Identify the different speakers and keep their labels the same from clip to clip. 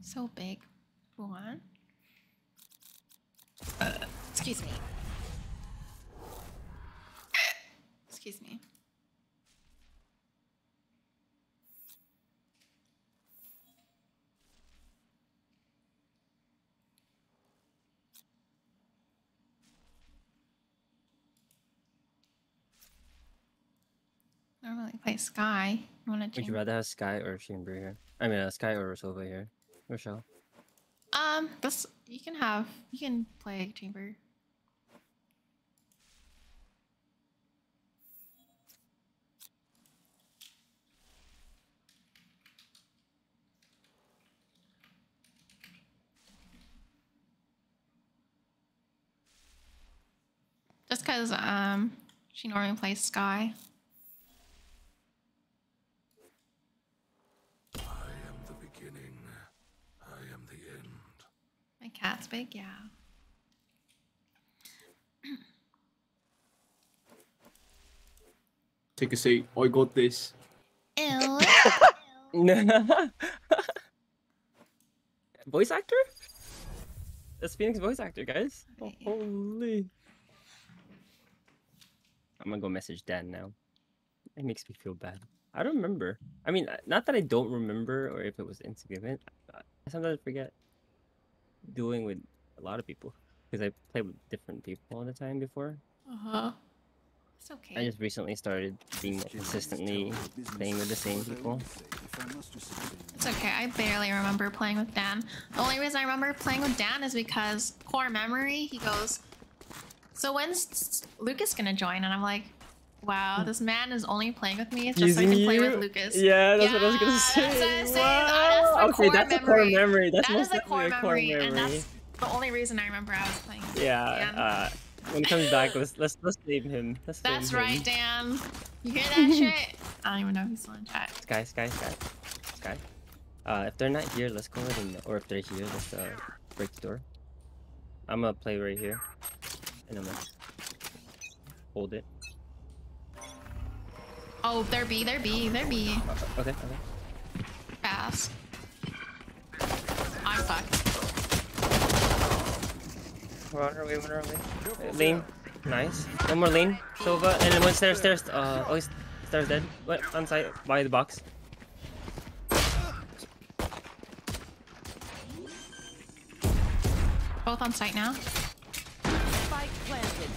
Speaker 1: So big. One. Excuse me. Excuse me. Play Skye. You wanna
Speaker 2: Would you rather have Skye or Chamber here? I mean, uh, Skye or Sova here? Rochelle.
Speaker 1: Um, this you can have. You can play Chamber. Just because um she normally plays Skye. Cat's big, yeah.
Speaker 3: Take a seat. I got this.
Speaker 1: Ew.
Speaker 2: voice actor? That's Phoenix voice actor, guys. Oh, holy. I'm gonna go message Dan now. It makes me feel bad. I don't remember. I mean, not that I don't remember or if it was insignificant. I sometimes forget doing with a lot of people because I played with different people all the time before.
Speaker 1: Uh huh. It's okay.
Speaker 2: I just recently started being consistently playing with the same people.
Speaker 1: It's okay. I barely remember playing with Dan. The only reason I remember playing with Dan is because core memory. He goes, "So when's Lucas gonna join?" And I'm like, "Wow, this man is only playing with me it's just so I
Speaker 2: Using
Speaker 1: can play with
Speaker 2: you?
Speaker 1: Lucas."
Speaker 2: Yeah, that's what I was gonna say.
Speaker 1: that's what I'm saying.
Speaker 2: Wow.
Speaker 1: That's
Speaker 2: okay,
Speaker 1: core
Speaker 2: that's a core
Speaker 1: memory.
Speaker 2: memory. That's
Speaker 1: That is
Speaker 2: most
Speaker 1: the core
Speaker 2: a core
Speaker 1: memory,
Speaker 2: memory.
Speaker 1: and that's the only reason I remember I was playing. with
Speaker 2: Yeah. Uh, when he comes back, let's let's let's save him. Let's
Speaker 1: That's
Speaker 2: him.
Speaker 1: right, Dan. You hear that shit? I don't even know if he's still in chat.
Speaker 2: Skye, Skye, Skye, Skye. Uh, if they're not here, let's go ahead and, or if they're here, let's uh break the door. I'm gonna play right here, and I'm gonna hold it.
Speaker 1: Oh, there be, there be, there be.
Speaker 2: Okay, okay.
Speaker 1: Fast. I'm fucked.
Speaker 2: We're on our way, we're on our way. Uh, Lane, nice. One more lane, Sova, and then one stairs, stairs. Uh, oh, he's stairs dead. What? On site, by the box.
Speaker 1: Both on site now.
Speaker 4: Spike planted.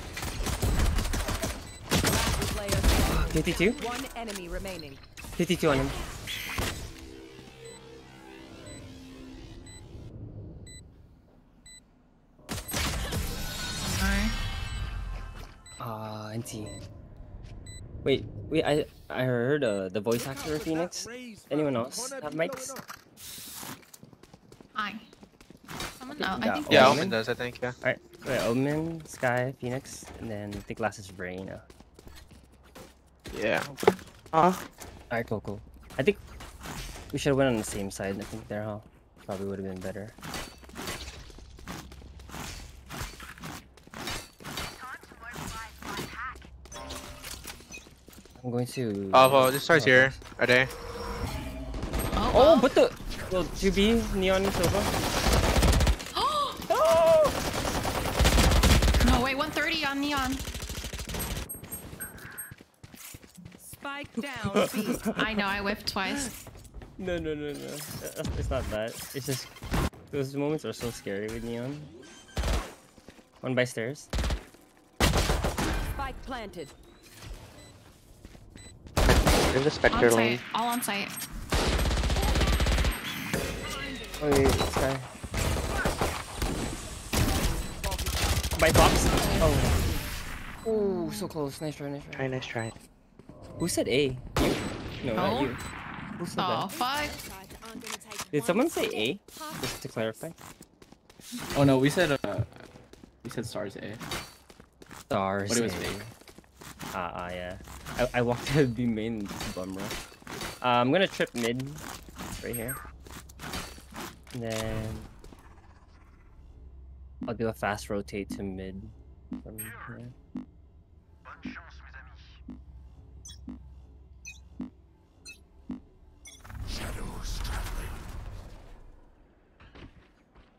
Speaker 4: Last player standing.
Speaker 2: 52?
Speaker 4: One enemy remaining.
Speaker 2: 52 on him.
Speaker 1: Sorry.
Speaker 2: Ah, uh, NT. Wait, wait, I I heard uh, the voice actor of Phoenix. Anyone else have mics?
Speaker 1: Hi. Someone else. I
Speaker 2: Yeah,
Speaker 1: think.
Speaker 5: Yeah,
Speaker 2: Omen?
Speaker 5: Omen does, I think, yeah.
Speaker 2: Alright, wait, Omen, Skye, Phoenix, and then I think last is Reyna.
Speaker 5: Yeah.
Speaker 2: Alright, cool, cool. I think we should have went on the same side, I think there, huh? Probably would have been better. I'm going to...
Speaker 5: Oh, well, this starts here. Are they?
Speaker 1: Oh,
Speaker 2: Oh,
Speaker 1: well.
Speaker 2: but the... Well, 2B, Neon and Sova.
Speaker 1: no, wait, 130 on neon.
Speaker 4: Spike down. B.
Speaker 1: I know, I whiffed twice.
Speaker 2: No, no, no, no. Uh, It's not that. It's just... Those moments are so scary with Neon. One by stairs.
Speaker 4: Spike planted.
Speaker 5: There's a Spectre
Speaker 1: On
Speaker 5: lane.
Speaker 1: all on site.
Speaker 2: Oh, wait, this guy. By box. Oh. Oh, so close. Nice try, nice try.
Speaker 5: Try, nice try.
Speaker 2: Who said A? You? No,
Speaker 1: Oh.
Speaker 2: not you. Who said
Speaker 1: Oh,
Speaker 2: that?
Speaker 1: fuck.
Speaker 2: Did someone say A? Just to clarify.
Speaker 3: Oh no, we said uh, we said stars A.
Speaker 2: Stars.
Speaker 3: But it was
Speaker 2: A.
Speaker 3: fake.
Speaker 2: Ah, ah, yeah. I, I walked to the main bum rush. Uh, I'm gonna trip mid. Right here. And then... I'll do a fast rotate to mid. From here.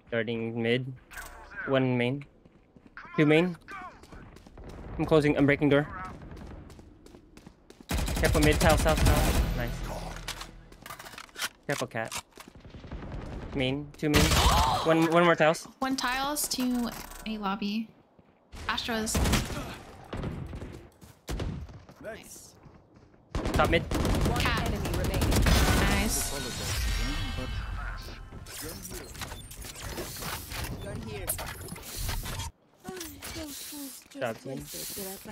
Speaker 2: Starting mid. One main. Two main. I'm closing. I'm breaking door. Careful mid. Tile, south, south. Nice. Careful cat. Main. Two main. one, one more tiles.
Speaker 1: One tiles to a lobby. Astro's. Nice.
Speaker 2: Top mid.
Speaker 1: Cat.
Speaker 4: Here.
Speaker 2: Job team.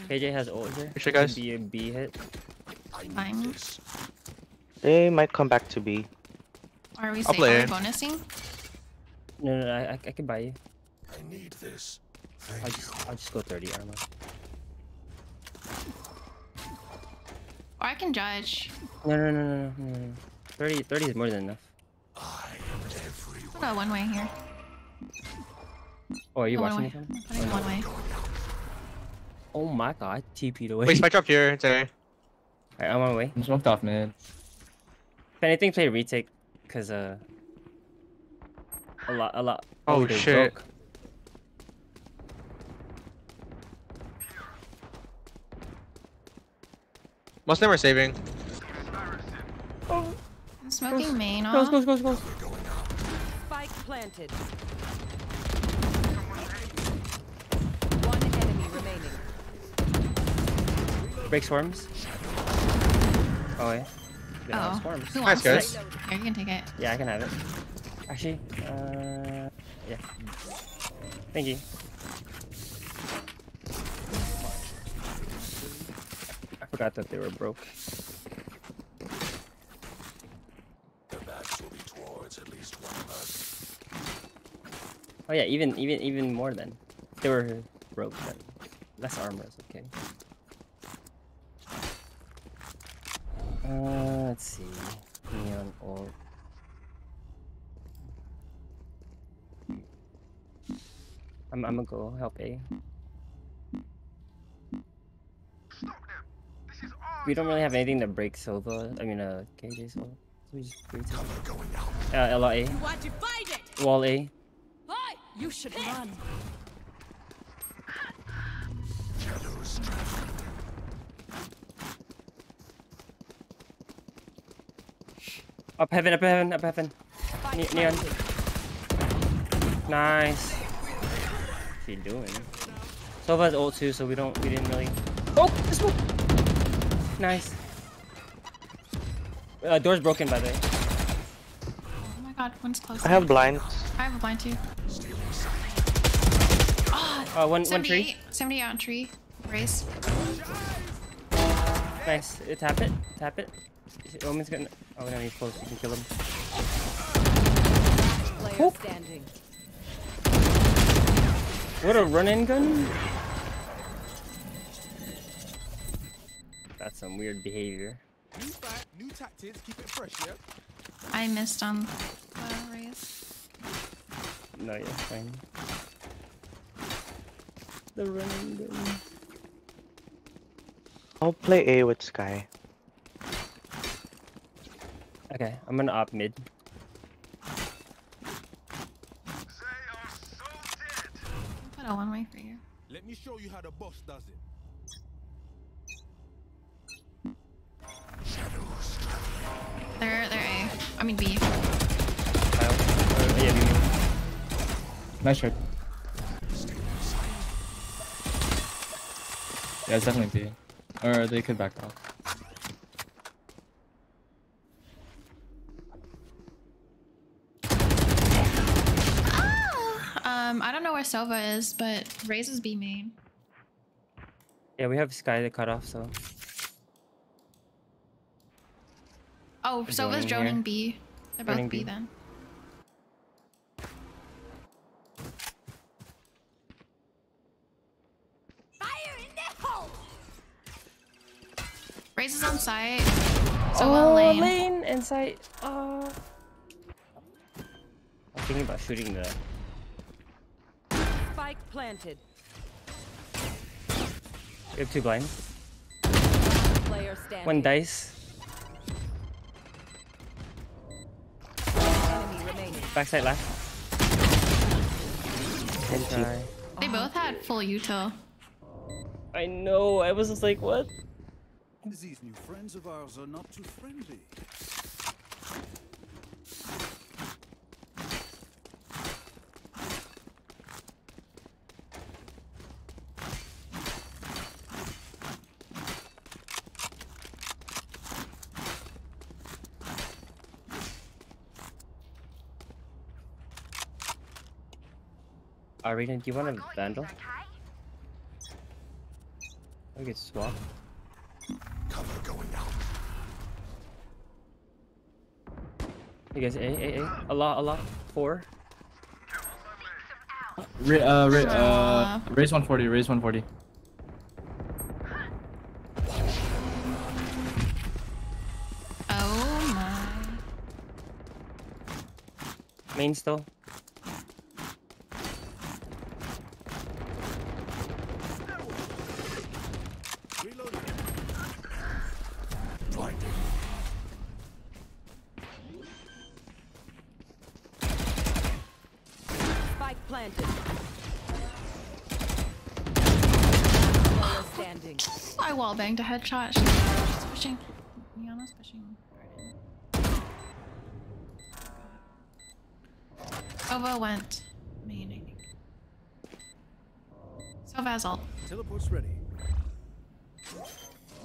Speaker 2: KJ has ult here.
Speaker 5: Sure, guys.
Speaker 2: Be a B hit.
Speaker 6: I
Speaker 1: Fine.
Speaker 5: They might come back to B.
Speaker 1: Are we
Speaker 5: I'll
Speaker 1: safe?
Speaker 5: play
Speaker 1: Are we bonusing?
Speaker 2: No, no, no I, I, I can buy you.
Speaker 6: I need this.
Speaker 2: I'll
Speaker 6: Thank you.
Speaker 2: just, I'll just go 30 armor.
Speaker 1: Or I can judge.
Speaker 2: No, no, no, no, no, no, no. 30, 30 is more than enough.
Speaker 6: I am everywhere.
Speaker 1: I'll go one way here.
Speaker 2: Oh, are you
Speaker 1: Go
Speaker 2: watching
Speaker 1: way.
Speaker 2: this one?
Speaker 1: I'm one way.
Speaker 2: Oh my god, TP'd away.
Speaker 5: Wait, spike up here today.
Speaker 2: Alright, I'm on my way.
Speaker 3: I'm smoked off man.
Speaker 2: If anything, play retake, cause uh, a lot, a lot.
Speaker 5: Oh,
Speaker 2: they
Speaker 5: shit.
Speaker 2: broke.
Speaker 5: Most of them are saving.
Speaker 1: I'm smoking main
Speaker 2: Close,
Speaker 1: off.
Speaker 2: close, close, close.
Speaker 4: Spike planted. One enemy remaining.
Speaker 2: Break swarms. Oh yeah. They don't have
Speaker 1: Oh,
Speaker 2: swarms.
Speaker 1: who
Speaker 5: Nice, guys.
Speaker 1: this? Here, you can take it.
Speaker 2: Yeah, I can have it. Actually, uh, yeah. Thank you. I forgot that they were broke.
Speaker 6: The backs will be towards at least one of us.
Speaker 2: Oh yeah, even even even more than they were broke. But less armor is okay. Uh, let's see. Neon ult. I'm I'm gonna go help A. We don't really have anything to break Sova. I mean, uh, KJ Sova. So we just retake.
Speaker 6: Cover.
Speaker 2: Uh, Ella A.
Speaker 4: Want to fight it?
Speaker 2: Wall A.
Speaker 4: You should run.
Speaker 2: Up heaven, up heaven, up heaven.
Speaker 4: Spike
Speaker 2: Ne- neon.
Speaker 4: planted.
Speaker 2: Nice. What's he doing? Sova's ult too, so we don't, we didn't really. Oh, this one. Nice. Uh, door's broken by the way.
Speaker 1: Oh my god, one's close.
Speaker 5: I have blinds.
Speaker 1: I have a blind too. Oh,
Speaker 2: Uh, one, one tree.
Speaker 1: 78, 78 on tree. Race.
Speaker 2: Nice. Tap it, tap it. Omen's gonna. Oh no, he's close. You can kill him.
Speaker 4: Player standing.
Speaker 2: What a run-in gun. That's some weird behavior.
Speaker 7: New fight, new tactics, keep it fresh, yeah?
Speaker 1: I missed on the race.
Speaker 2: No, you're fine. The running gun.
Speaker 5: I'll play A with Skye.
Speaker 2: Okay, I'm gonna op mid.
Speaker 1: Put a one way for you.
Speaker 7: Let me show you how the boss does it.
Speaker 1: They're they're A. I mean B.
Speaker 2: Uh, yeah, we
Speaker 3: Nice trade. Yeah, it's definitely B. Or they could back off.
Speaker 1: Um, I don't know where Sova is, but Raze is B main.
Speaker 2: Yeah, we have Skye to cut off, so.
Speaker 1: Oh,
Speaker 2: They're
Speaker 1: Sova's
Speaker 2: joining
Speaker 1: droning
Speaker 2: here.
Speaker 1: B. They're both
Speaker 2: Joining
Speaker 1: B
Speaker 2: B.
Speaker 1: then. Raze is on site. Oh, Sova lane.
Speaker 2: Oh, lane inside. Oh. Uh, I'm thinking about shooting the.
Speaker 4: Spike planted.
Speaker 2: We have two blinds.
Speaker 4: Player standing.
Speaker 2: One dice.
Speaker 4: Enemy remaining.
Speaker 2: Backside left. Good try.
Speaker 1: They both had full util.
Speaker 2: I know. I was just like, what?
Speaker 7: These new friends of ours are not too friendly.
Speaker 2: Arena, do you want a vandal? I get swap.
Speaker 6: Cover going out.
Speaker 2: You guys, A, A, A. A lot, a lot. Four.
Speaker 3: Ra uh, ra uh,
Speaker 1: Uh.
Speaker 3: Raze 140, Raze 140.
Speaker 1: Oh my.
Speaker 2: Main still.
Speaker 4: Planted. Standing.
Speaker 1: I wall banged a headshot. She's, she's pushing. Miana's pushing. Sova went main, I think. Sova has.
Speaker 7: Teleport's ready.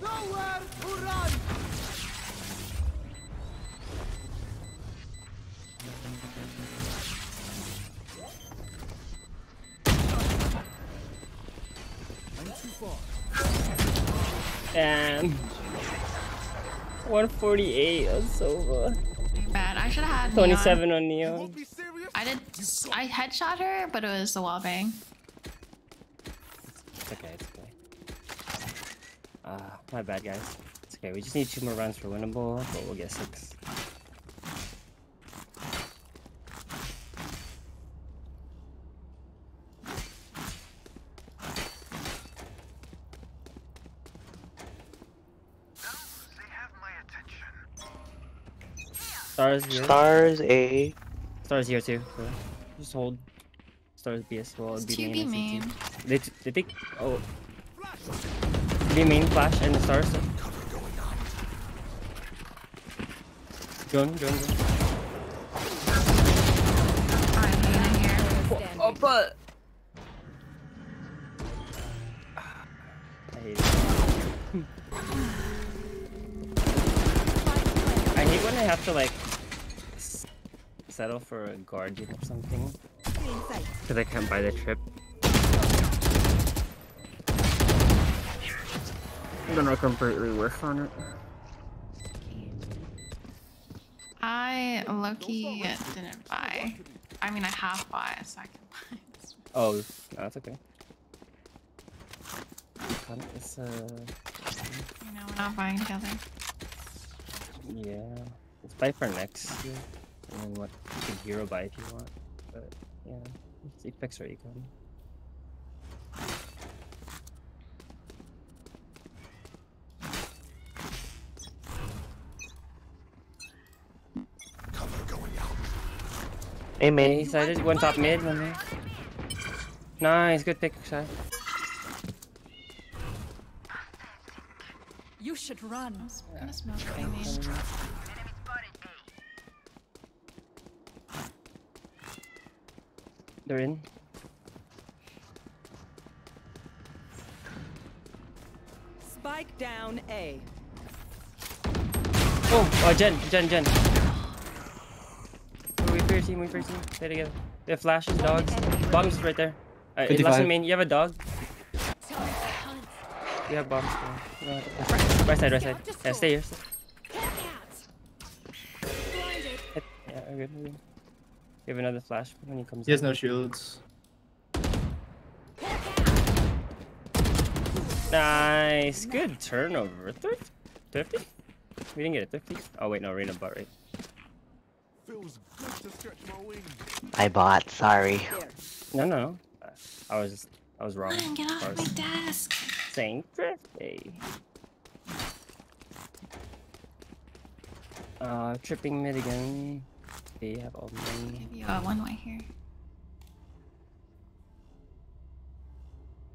Speaker 7: Nowhere to run!
Speaker 2: Damn. 148 on Sova.
Speaker 1: Bad. I should have had
Speaker 2: 27
Speaker 1: Neon.
Speaker 2: on
Speaker 7: You
Speaker 2: Neon.
Speaker 7: won't be serious?
Speaker 1: I did. I headshot her, but it was a wall bang.
Speaker 2: It's okay, it's okay. Ah, my bad, guys. It's okay. We just need two more rounds for winnable, but we'll get six. Stars here.
Speaker 5: Stars A.
Speaker 2: Stars here too. So just hold. Stars B as well.
Speaker 1: It's
Speaker 2: B
Speaker 1: 2B
Speaker 2: main.
Speaker 1: main.
Speaker 2: They t- they think. Oh. B main flash and the stars.
Speaker 6: Cover going out.
Speaker 2: Drone, drone, drone.
Speaker 1: I'm here.
Speaker 2: Oh, but. I hate it. I hate when I have to like s- settle for a guardian or something because I can't buy the trip. I'm gonna completely work on it.
Speaker 1: I Loki didn't buy. I mean, I half buy, so I can buy. this.
Speaker 2: Oh, no, that's okay. It's uh,
Speaker 1: You know, we're not buying together.
Speaker 2: yeah. Let's buy for next year, and then what? You can hero buy if you want, but yeah, let's see picks are econ.
Speaker 6: Cover going out.
Speaker 5: A
Speaker 2: Hey,
Speaker 5: main.
Speaker 2: sided one top mid, one mid. Nice, good pick, Shy.
Speaker 4: You should run.
Speaker 1: I'm gonna smoke A main.
Speaker 2: They're in.
Speaker 4: Spike down A.
Speaker 2: Oh, oh, Jen, Jen, Jen. Oh, wait for team, wait for your team. Stay together. They have flashes, dogs. Bombs right there. Uh, in last
Speaker 3: 55.
Speaker 2: main, you have a dog. You have bombs. Yeah. No, right side, right side. Yeah, stay here. Stay. Yeah, we're good, we're good. You have another flash when he comes
Speaker 3: He has
Speaker 2: in.
Speaker 3: no shields.
Speaker 2: Nice. Good turnover. Thrifty? Thrifty? We didn't get it. Thrifty? Oh, wait, no, Reyna bot, right?
Speaker 7: Feels good to stretch my wings.
Speaker 5: I bought. Sorry.
Speaker 2: No, no, no. I was I was wrong.
Speaker 1: Ryan, get
Speaker 2: I
Speaker 1: off my
Speaker 2: was
Speaker 1: desk.
Speaker 2: saying thrifty. Uh, tripping mid again. They have all money.
Speaker 1: Give you a one way here.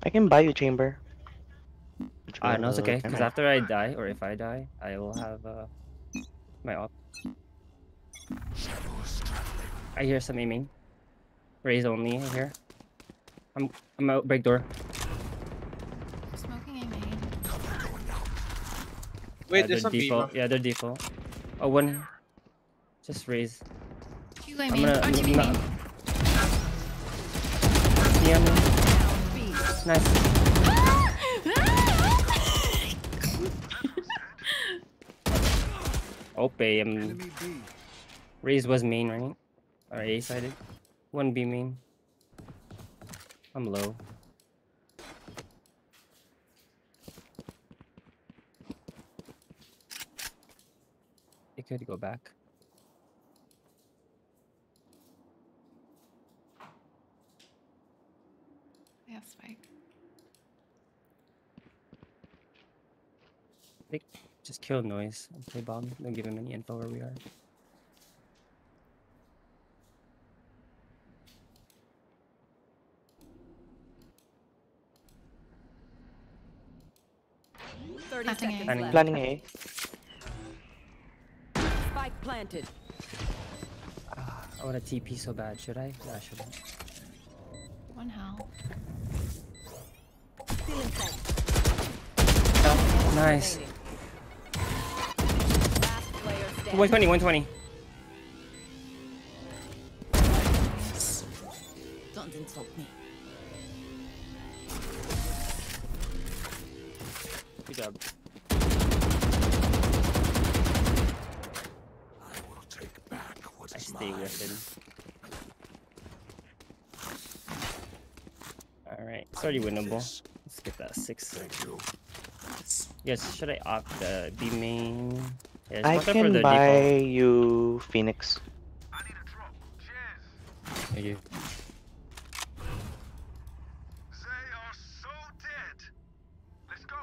Speaker 5: I can buy you chamber.
Speaker 2: Ah, no, it's okay.
Speaker 5: Uh,
Speaker 2: Because after I die, or if I die, I will have uh my op. I hear some aiming. Raze only. I hear. I'm I'm out. Break door.
Speaker 1: Smoking a main.
Speaker 6: Cover going out.
Speaker 3: Wait,
Speaker 2: yeah,
Speaker 3: there's
Speaker 2: they're
Speaker 3: some
Speaker 2: default.
Speaker 3: people.
Speaker 2: Yeah, they're default. Oh, one. Just
Speaker 1: Raze.
Speaker 2: I'm
Speaker 1: main.
Speaker 2: gonna.
Speaker 1: Oh,
Speaker 2: I'm not-
Speaker 1: main.
Speaker 2: Yeah, man. Nice. Ope,
Speaker 7: B.
Speaker 2: Raze was main, right? Or A sided. One B main. I'm low. It could go back.
Speaker 1: yeah, spike.
Speaker 2: Just kill noise and play bomb. Don't give him any info where we are.
Speaker 4: Thirty
Speaker 1: A.
Speaker 2: Planning.
Speaker 5: Planning A.
Speaker 4: Spike planted.
Speaker 2: Ah, I want a TP so bad. Should I? Yeah, I shouldn't.
Speaker 1: One hell.
Speaker 2: Oh, nice. 120, 120.
Speaker 4: Don't insult me.
Speaker 2: Good job.
Speaker 6: I will take back what
Speaker 2: I
Speaker 6: is
Speaker 2: stay
Speaker 6: mine.
Speaker 2: with him. Alright, it's already winnable.
Speaker 6: This.
Speaker 2: Let's get that six.
Speaker 6: Thank you.
Speaker 2: Yes, should I opt the B main? Yeah,
Speaker 5: I
Speaker 2: watch out for
Speaker 5: can
Speaker 2: the
Speaker 5: buy
Speaker 2: default.
Speaker 5: you Phoenix.
Speaker 2: Thank you.
Speaker 8: They are so dead. Let's go.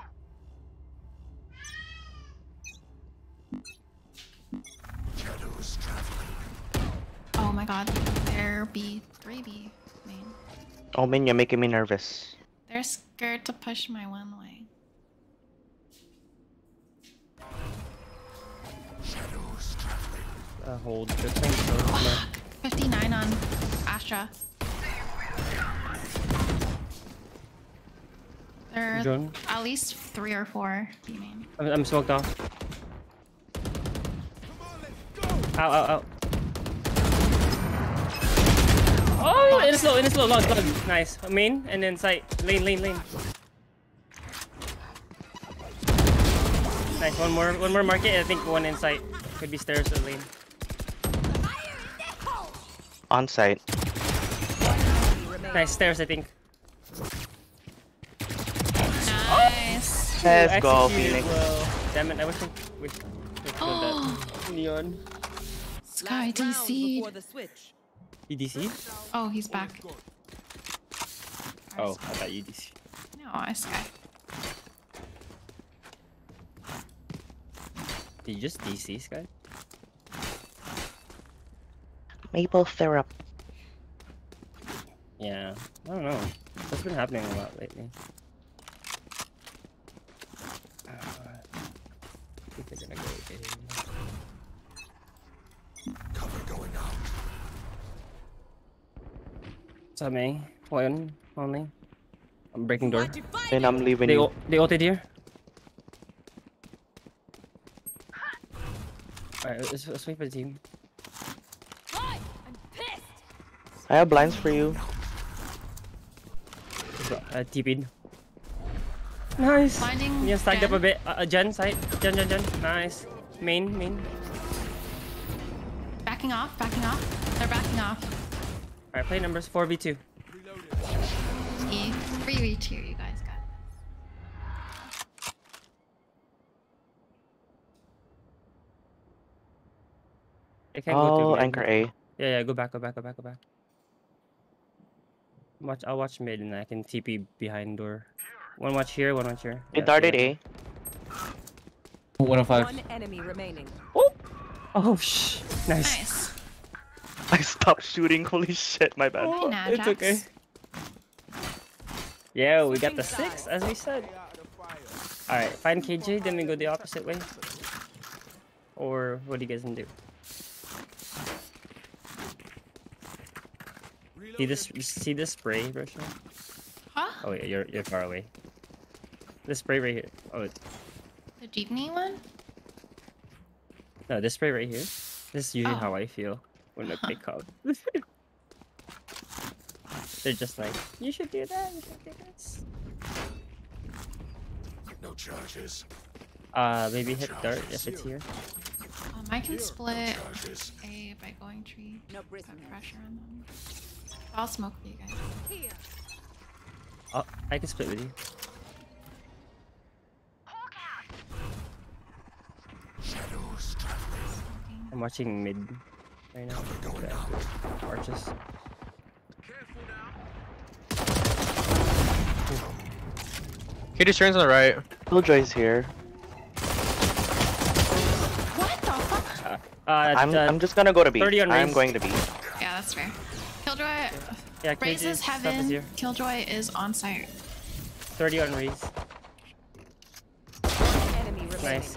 Speaker 6: Shadows traveling.
Speaker 1: Oh my god. They're B. 3B main.
Speaker 5: Oh man, you're making me nervous.
Speaker 1: They're scared to push my one way.
Speaker 2: Uh, hold. They're playing so low.
Speaker 1: Fuck. 59 on Astra. They're
Speaker 2: Drone.
Speaker 1: at least three or four B main.
Speaker 2: I'm, I'm smoked off. Ow, ow, ow. Oh, in slow, in slow, log, log. Nice. Main, and then side. Lane, lane, lane. Nice, one more, one more market. I think one inside. Could be stairs or lane.
Speaker 5: On site.
Speaker 2: Nice, stairs, I think.
Speaker 1: Nice.
Speaker 5: Let's go,
Speaker 2: Executed
Speaker 5: Phoenix.
Speaker 2: well. Damn it, I wish I wish I that. Neon.
Speaker 1: Skye
Speaker 4: Last round
Speaker 1: DC.
Speaker 4: before the switch.
Speaker 2: EDC?
Speaker 1: Oh, he's back.
Speaker 2: Oh, I thought EDC.
Speaker 1: No, I Skye.
Speaker 2: Did you just DC, Skye?
Speaker 5: Maple syrup.
Speaker 2: Yeah, I don't know. That's been happening a lot lately. Uh, I think they're gonna go A.
Speaker 6: Cover going out.
Speaker 2: What's up, May? One only. I'm breaking door.
Speaker 5: Then I'm leaving
Speaker 2: They
Speaker 5: you.
Speaker 2: they ulted here. Alright, let's, let's wait for the team.
Speaker 5: I have blinds for you.
Speaker 2: Uh, TP'd. Nice.
Speaker 1: Blinding
Speaker 2: Yeah, stacked up a bit. Uh, uh, Jen side. Jen, Jen, Jen. Nice. Main, main.
Speaker 1: Backing off, backing off. They're backing off.
Speaker 2: Alright, play numbers 4v2.
Speaker 1: E. Free reach here, you guys got.
Speaker 2: I can't go
Speaker 5: Oh,
Speaker 2: to mid.
Speaker 5: anchor A.
Speaker 2: Yeah, yeah, go back, go back, go back, go back. Watch. I'll watch mid and I can TP behind door. One watch here. One watch here.
Speaker 5: They
Speaker 2: Yeah,
Speaker 5: darted
Speaker 2: yeah.
Speaker 5: A.
Speaker 3: 105.
Speaker 4: One enemy remaining.
Speaker 2: Oh Oh, sh. Nice.
Speaker 1: Nice.
Speaker 5: I stopped shooting. Holy shit, my bad.
Speaker 1: Hey, now,
Speaker 2: it's okay. Yeah, we got the six as we said. All right, find KJ. Then we go the opposite way. Or what do you guys gonna do? See this? See this spray, Roshan?
Speaker 1: Huh?
Speaker 2: Oh yeah, you're you're far away. This spray right here. Oh it-
Speaker 1: The jeepney one?
Speaker 2: no, this spray right here. This is usually
Speaker 1: Oh.
Speaker 2: how I feel when I pick up. They're just like, you should do that. You should do this.
Speaker 6: No charges.
Speaker 2: Uh, maybe hit dart if it's here.
Speaker 1: Um, I can split
Speaker 6: Charges.
Speaker 1: A by going tree.
Speaker 4: No
Speaker 1: pressure on them. I'll smoke for you guys.
Speaker 2: Oh, I can split with you.
Speaker 6: Shadows
Speaker 2: I'm watching mid right now.
Speaker 6: Cover going
Speaker 2: Yeah. Arches.
Speaker 8: Careful now.
Speaker 9: Kitty turns on the right.
Speaker 5: Killjoy's here.
Speaker 1: What the fuck?
Speaker 2: Uh,
Speaker 5: I'm,
Speaker 2: uh,
Speaker 5: I'm just gonna go to B.
Speaker 2: 30 on
Speaker 5: I'm going to B.
Speaker 1: Yeah, that's fair. Killjoy.
Speaker 2: yeah, Raze's is
Speaker 1: heaven.
Speaker 2: here.
Speaker 1: Killjoy is on site.
Speaker 2: 30 on Raze.
Speaker 4: Enemy remaining.
Speaker 2: Nice.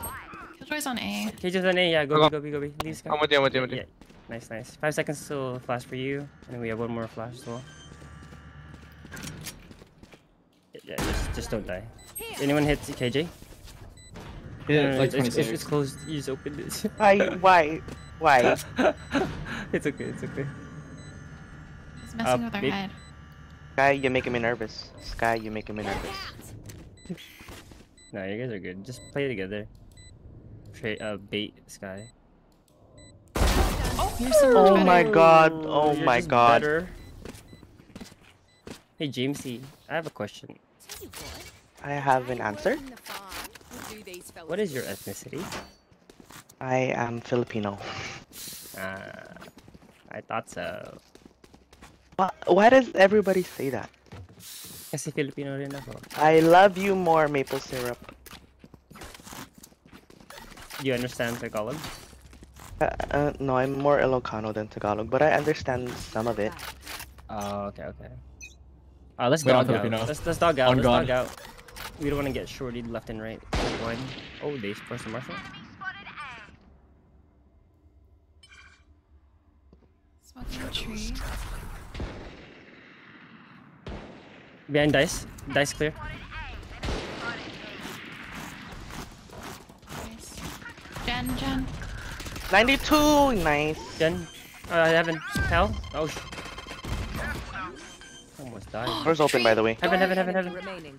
Speaker 1: Killjoy's on A.
Speaker 2: KJ's on A. Yeah, go,
Speaker 9: Go,
Speaker 2: go, go, go, go. Leave this guy.
Speaker 9: I'm with you, I'm with you, I'm with you.
Speaker 2: Yeah, Nice, nice. Five seconds till flash for you, and then we have one more flash as well. Yeah, just, just don't die. Anyone hit KJ?
Speaker 3: Yeah,
Speaker 2: No, no,
Speaker 3: like
Speaker 2: it's, it's, it's closed. You just opened it.
Speaker 5: Why? Why? Why?
Speaker 2: it's okay. It's okay.
Speaker 1: He's messing
Speaker 2: Uh,
Speaker 1: with our
Speaker 2: maybe-
Speaker 1: head.
Speaker 5: Skye, you're making me nervous. Skye, you're making me nervous.
Speaker 2: No, you guys are good. Just play together. Trade uh bait sky.
Speaker 1: Oh, you're so
Speaker 5: Oh my god. Oh
Speaker 2: You're
Speaker 5: my god.
Speaker 2: better. Hey Jamesy, I have a question.
Speaker 5: I have an answer.
Speaker 2: What is your ethnicity?
Speaker 5: I am Filipino.
Speaker 2: Ah, I thought so.
Speaker 5: Why, why does everybody say that?
Speaker 2: Kasi Filipino rin ako.
Speaker 5: I love you more, maple syrup.
Speaker 2: Do you understand Tagalog?
Speaker 5: Uh, uh, no, I'm more Ilocano than Tagalog, but I understand some of it.
Speaker 2: Oh, okay, okay. Uh, let's
Speaker 3: Wait,
Speaker 2: dog out. Let's, let's dog out.
Speaker 3: On
Speaker 2: let's
Speaker 3: God.
Speaker 2: dog out. We don't want to get shorted left and right. One. Oh, they first Marshall.
Speaker 1: Smoking a tree.
Speaker 2: Behind dice. Dice clear.
Speaker 1: Nice. Jen, Jen.
Speaker 5: 92! Nice.
Speaker 2: Jen. Uh, I haven't. Hell. Oh, sh. Almost died.
Speaker 5: Door's open, by the way.
Speaker 2: Heaven, heaven, heaven, heaven.
Speaker 4: remaining.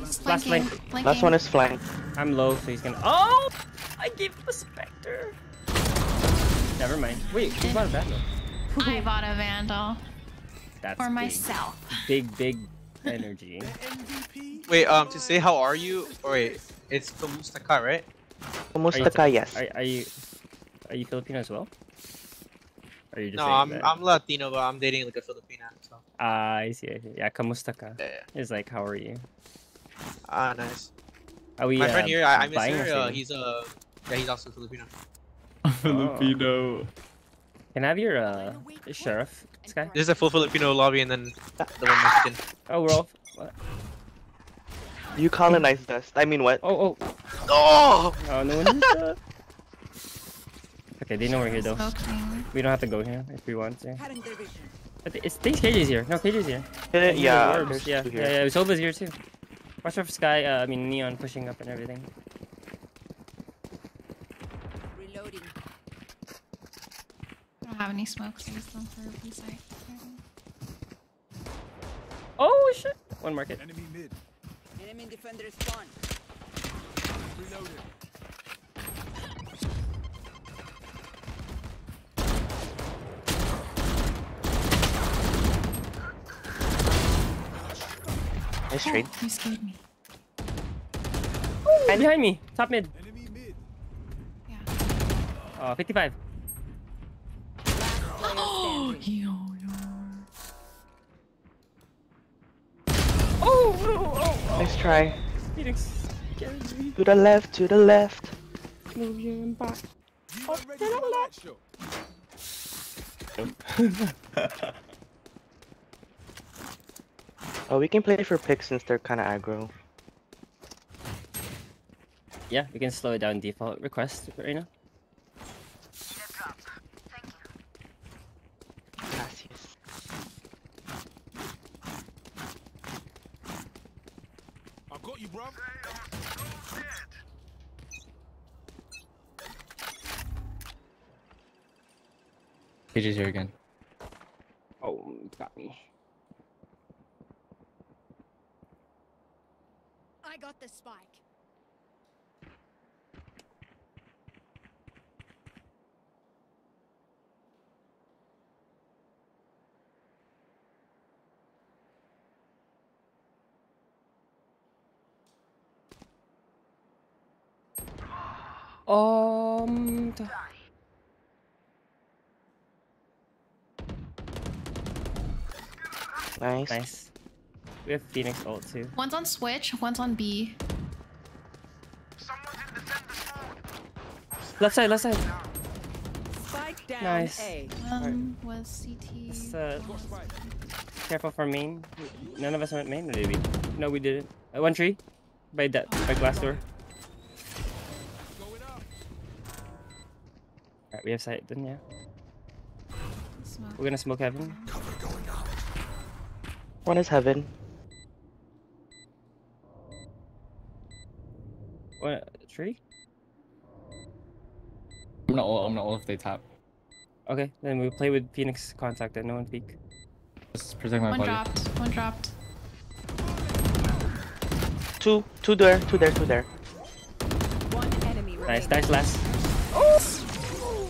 Speaker 2: Last
Speaker 1: flanking.
Speaker 2: flank.
Speaker 1: flanking.
Speaker 5: Last one is flank.
Speaker 2: I'm low, so he's gonna. Oh! I gave him a specter. Never mind. Wait, who bought a vandal?
Speaker 1: I bought a vandal
Speaker 2: That's
Speaker 1: for
Speaker 2: big.
Speaker 1: myself.
Speaker 2: Big, big energy.
Speaker 9: Wait, um, to say how are you? Or wait, it's Kamustaka, right?
Speaker 5: Kumusta ka, yes.
Speaker 2: Are, are you are you Filipino as well? Or are you just
Speaker 9: No, I'm
Speaker 2: that?
Speaker 9: I'm Latino, but I'm dating like a Filipina. So
Speaker 2: Ah, I see, I see. Yeah, kamusta ka?
Speaker 9: yeah, yeah.
Speaker 2: It's like, how are you?
Speaker 9: ah, nice.
Speaker 2: Are we,
Speaker 9: My friend
Speaker 2: uh,
Speaker 9: here, I, I miss
Speaker 2: buying
Speaker 9: her. Uh, he's a yeah, he's also Filipino.
Speaker 3: Filipino.
Speaker 2: Can I have your uh, sheriff, this guy?
Speaker 9: This is a full Filipino lobby, and then the one Mexican.
Speaker 2: Oh, we're all... What?
Speaker 5: You colonized us. I mean, what?
Speaker 2: Oh, oh!
Speaker 5: Oh!
Speaker 2: Oh, no one. Okay, they know we're here though.
Speaker 1: Smoking.
Speaker 2: We don't have to go here if we want to.
Speaker 4: Cutting their vision.
Speaker 2: But it's, I think KJ's here. No, KJ's here.
Speaker 5: Uh,
Speaker 2: These are
Speaker 5: yeah,
Speaker 2: the orbs.
Speaker 5: there's
Speaker 2: yeah,
Speaker 5: two
Speaker 2: yeah,
Speaker 5: here.
Speaker 2: yeah. Sova's here too. Watch out for Skye, uh, I mean Neon pushing up and everything.
Speaker 4: Reloading.
Speaker 1: I don't have any smokes. I just them for B site.
Speaker 2: Oh shit! One market.
Speaker 7: Enemy mid.
Speaker 4: Enemy defender spawn.
Speaker 7: Reloaded.
Speaker 5: Nice trade.
Speaker 1: You scared me.
Speaker 2: And behind me, top mid.
Speaker 7: Enemy mid.
Speaker 1: Yeah.
Speaker 2: Uh, 55.
Speaker 4: Player standing.
Speaker 1: Yo, yo.
Speaker 2: Oh, oh, oh,
Speaker 5: Nice try.
Speaker 2: Phoenix, get me.
Speaker 5: To the left, to the left.
Speaker 2: Move your back.
Speaker 7: You are ready for the light.
Speaker 5: Oh, we can play for picks since they're kind of aggro.
Speaker 2: Yeah, we can slow it down default request right now.
Speaker 7: Got you, bruv.
Speaker 3: Cage's here again.
Speaker 2: Oh, got me.
Speaker 4: I got the spike.
Speaker 2: Um.
Speaker 5: Nice.
Speaker 2: Nice. We have Phoenix ult too.
Speaker 1: One's on Switch, one's on B.
Speaker 8: Someone's in the center spawn.
Speaker 2: Left side, left side.
Speaker 4: Spike down
Speaker 2: Nice.
Speaker 4: A.
Speaker 1: One was CT.
Speaker 2: Just, uh, careful for main. None of us went main, or did we? No, we didn't. Uh, one tree. By that, by glass door. Alright, we have sight then, yeah.
Speaker 1: Smoke.
Speaker 2: We're gonna smoke heaven.
Speaker 6: Cover going out.
Speaker 5: One is heaven.
Speaker 2: What, tree?
Speaker 3: I'm not all. I'm not all if they tap.
Speaker 2: Okay, then we play with Phoenix contact then, no one peek.
Speaker 3: Just protect my
Speaker 1: One
Speaker 3: body.
Speaker 1: dropped, one dropped.
Speaker 5: Two, two there, two there, two there.
Speaker 4: One enemy
Speaker 2: Nice, nice last.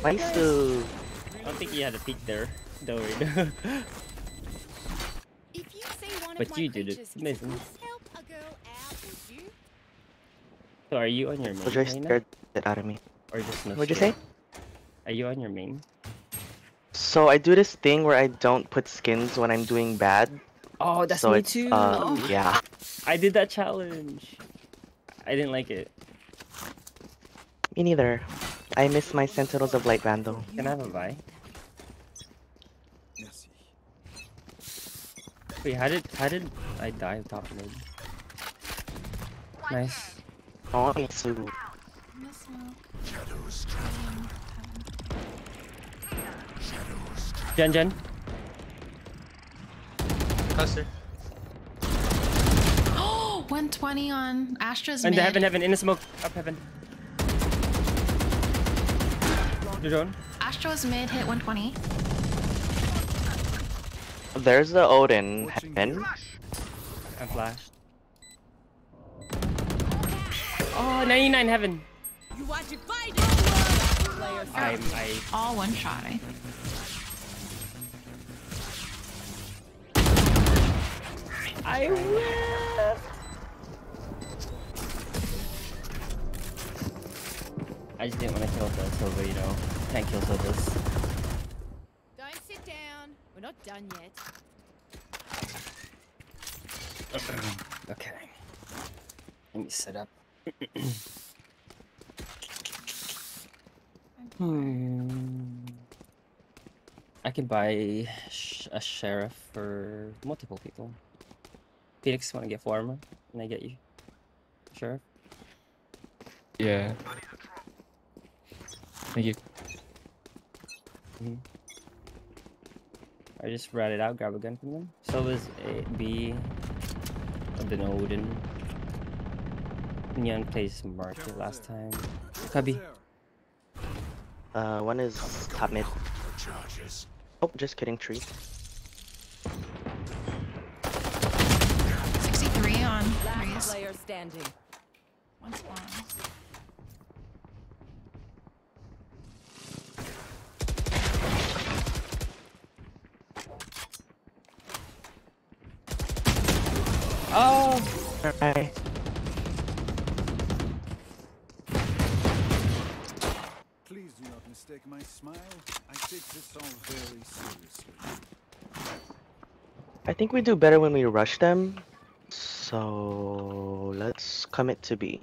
Speaker 5: Nice. uh,
Speaker 2: I don't think he had a peek there. Don't worry.
Speaker 4: If you see one
Speaker 2: But
Speaker 4: of my
Speaker 2: you did it. Amazing.
Speaker 4: would this help a girl out, would you?
Speaker 2: so are you on your main
Speaker 5: Soldier
Speaker 2: right now?
Speaker 5: scared it out of me.
Speaker 2: Or just no
Speaker 5: What'd you say?
Speaker 2: Are you on your main?
Speaker 5: So I do this thing where I don't put skins when I'm doing bad.
Speaker 2: Oh, that's
Speaker 5: so
Speaker 2: me too.
Speaker 5: Uh, yeah.
Speaker 2: I did that challenge. I didn't like it.
Speaker 5: Me neither. I miss my Sentinels of Light Vandal.
Speaker 2: Can I have a buy?
Speaker 7: Merci.
Speaker 2: Wait, how did how did I die top mid? Nice.
Speaker 5: Oh, nice.
Speaker 1: In the smoke.
Speaker 6: Shadows
Speaker 1: Medium, heaven.
Speaker 2: Gen Gen.
Speaker 9: Cluster.
Speaker 1: Oh, 120 on Astra's
Speaker 2: And
Speaker 1: mid.
Speaker 2: the heaven, heaven, in the smoke. Up heaven. The drone.
Speaker 1: Astra's mid hit 120.
Speaker 5: There's the Odin heaven.
Speaker 2: I'm flashed. Oh, 99 heaven.
Speaker 4: You want to fight? Player
Speaker 2: I'm, I,
Speaker 1: All one shot, eh? I think.
Speaker 2: I whiffed. I just didn't want to kill the Sova, you know. Can't kill Sovas.
Speaker 4: Don't sit down. We're not done yet.
Speaker 2: Okay. Let me set up. hmm. I can buy sh a sheriff for multiple people. Phoenix want to get four armor, and I get you. Sheriff.
Speaker 3: Yeah. Thank you.
Speaker 2: I just rat it out, grab a gun from them. So was A, B, of the Odin. Neon plays market last time. Cubby.
Speaker 5: Uh, one is top mid. Oh, just kidding, tree.
Speaker 1: 63 on
Speaker 4: Last player standing.
Speaker 1: One spawn.
Speaker 2: Oh!
Speaker 5: Alright.
Speaker 7: Please do not mistake my smile. I take this all very seriously.
Speaker 5: I think we do better when we rush them. So let's commit to B.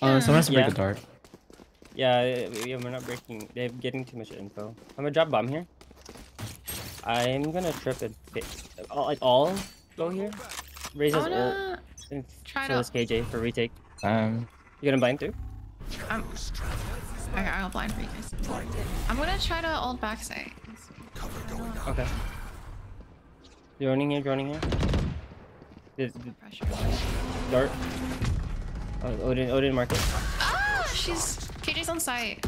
Speaker 3: Uh, someone has to break
Speaker 2: Yeah.
Speaker 3: a dart.
Speaker 2: Yeah, yeah, we're not breaking. They're getting too much info. I'm gonna drop bomb here. I'm gonna trip and fit. All, like all go here. Raise
Speaker 1: I
Speaker 2: us ult and
Speaker 1: try
Speaker 2: kill
Speaker 1: to.
Speaker 2: this KJ for retake.
Speaker 3: Um,
Speaker 2: You gonna blind too?
Speaker 1: I'm, okay, I'll blind for you guys. I'm gonna try to ult backside.
Speaker 2: Okay. You Droning here, droning here. The, the
Speaker 1: Pressure.
Speaker 2: dart. Oh, Odin, Odin market.
Speaker 1: Ah, she's KJ's on site.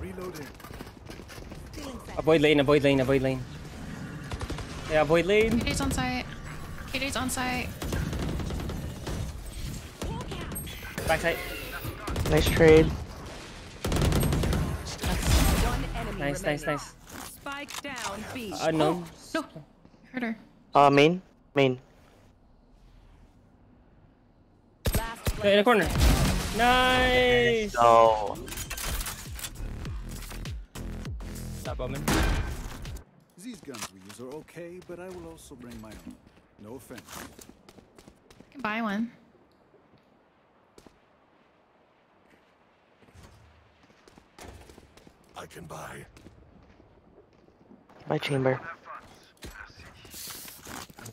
Speaker 7: Reloading.
Speaker 2: Avoid lane, avoid lane, avoid lane. Yeah, avoid lane.
Speaker 1: KJ's on site. KJ's on site.
Speaker 2: Backside.
Speaker 5: Nice trade.
Speaker 2: Nice, nice, nice.
Speaker 10: Spike down B.
Speaker 2: Unknown.
Speaker 1: No, hurt her.
Speaker 5: Uh, main, main.
Speaker 2: Hey, in the corner. Nice.
Speaker 5: No.
Speaker 2: Stop bombing.
Speaker 7: These guns we use are okay, but I will also bring my own. No offense.
Speaker 1: I can buy one.
Speaker 6: I can buy.
Speaker 5: My chamber.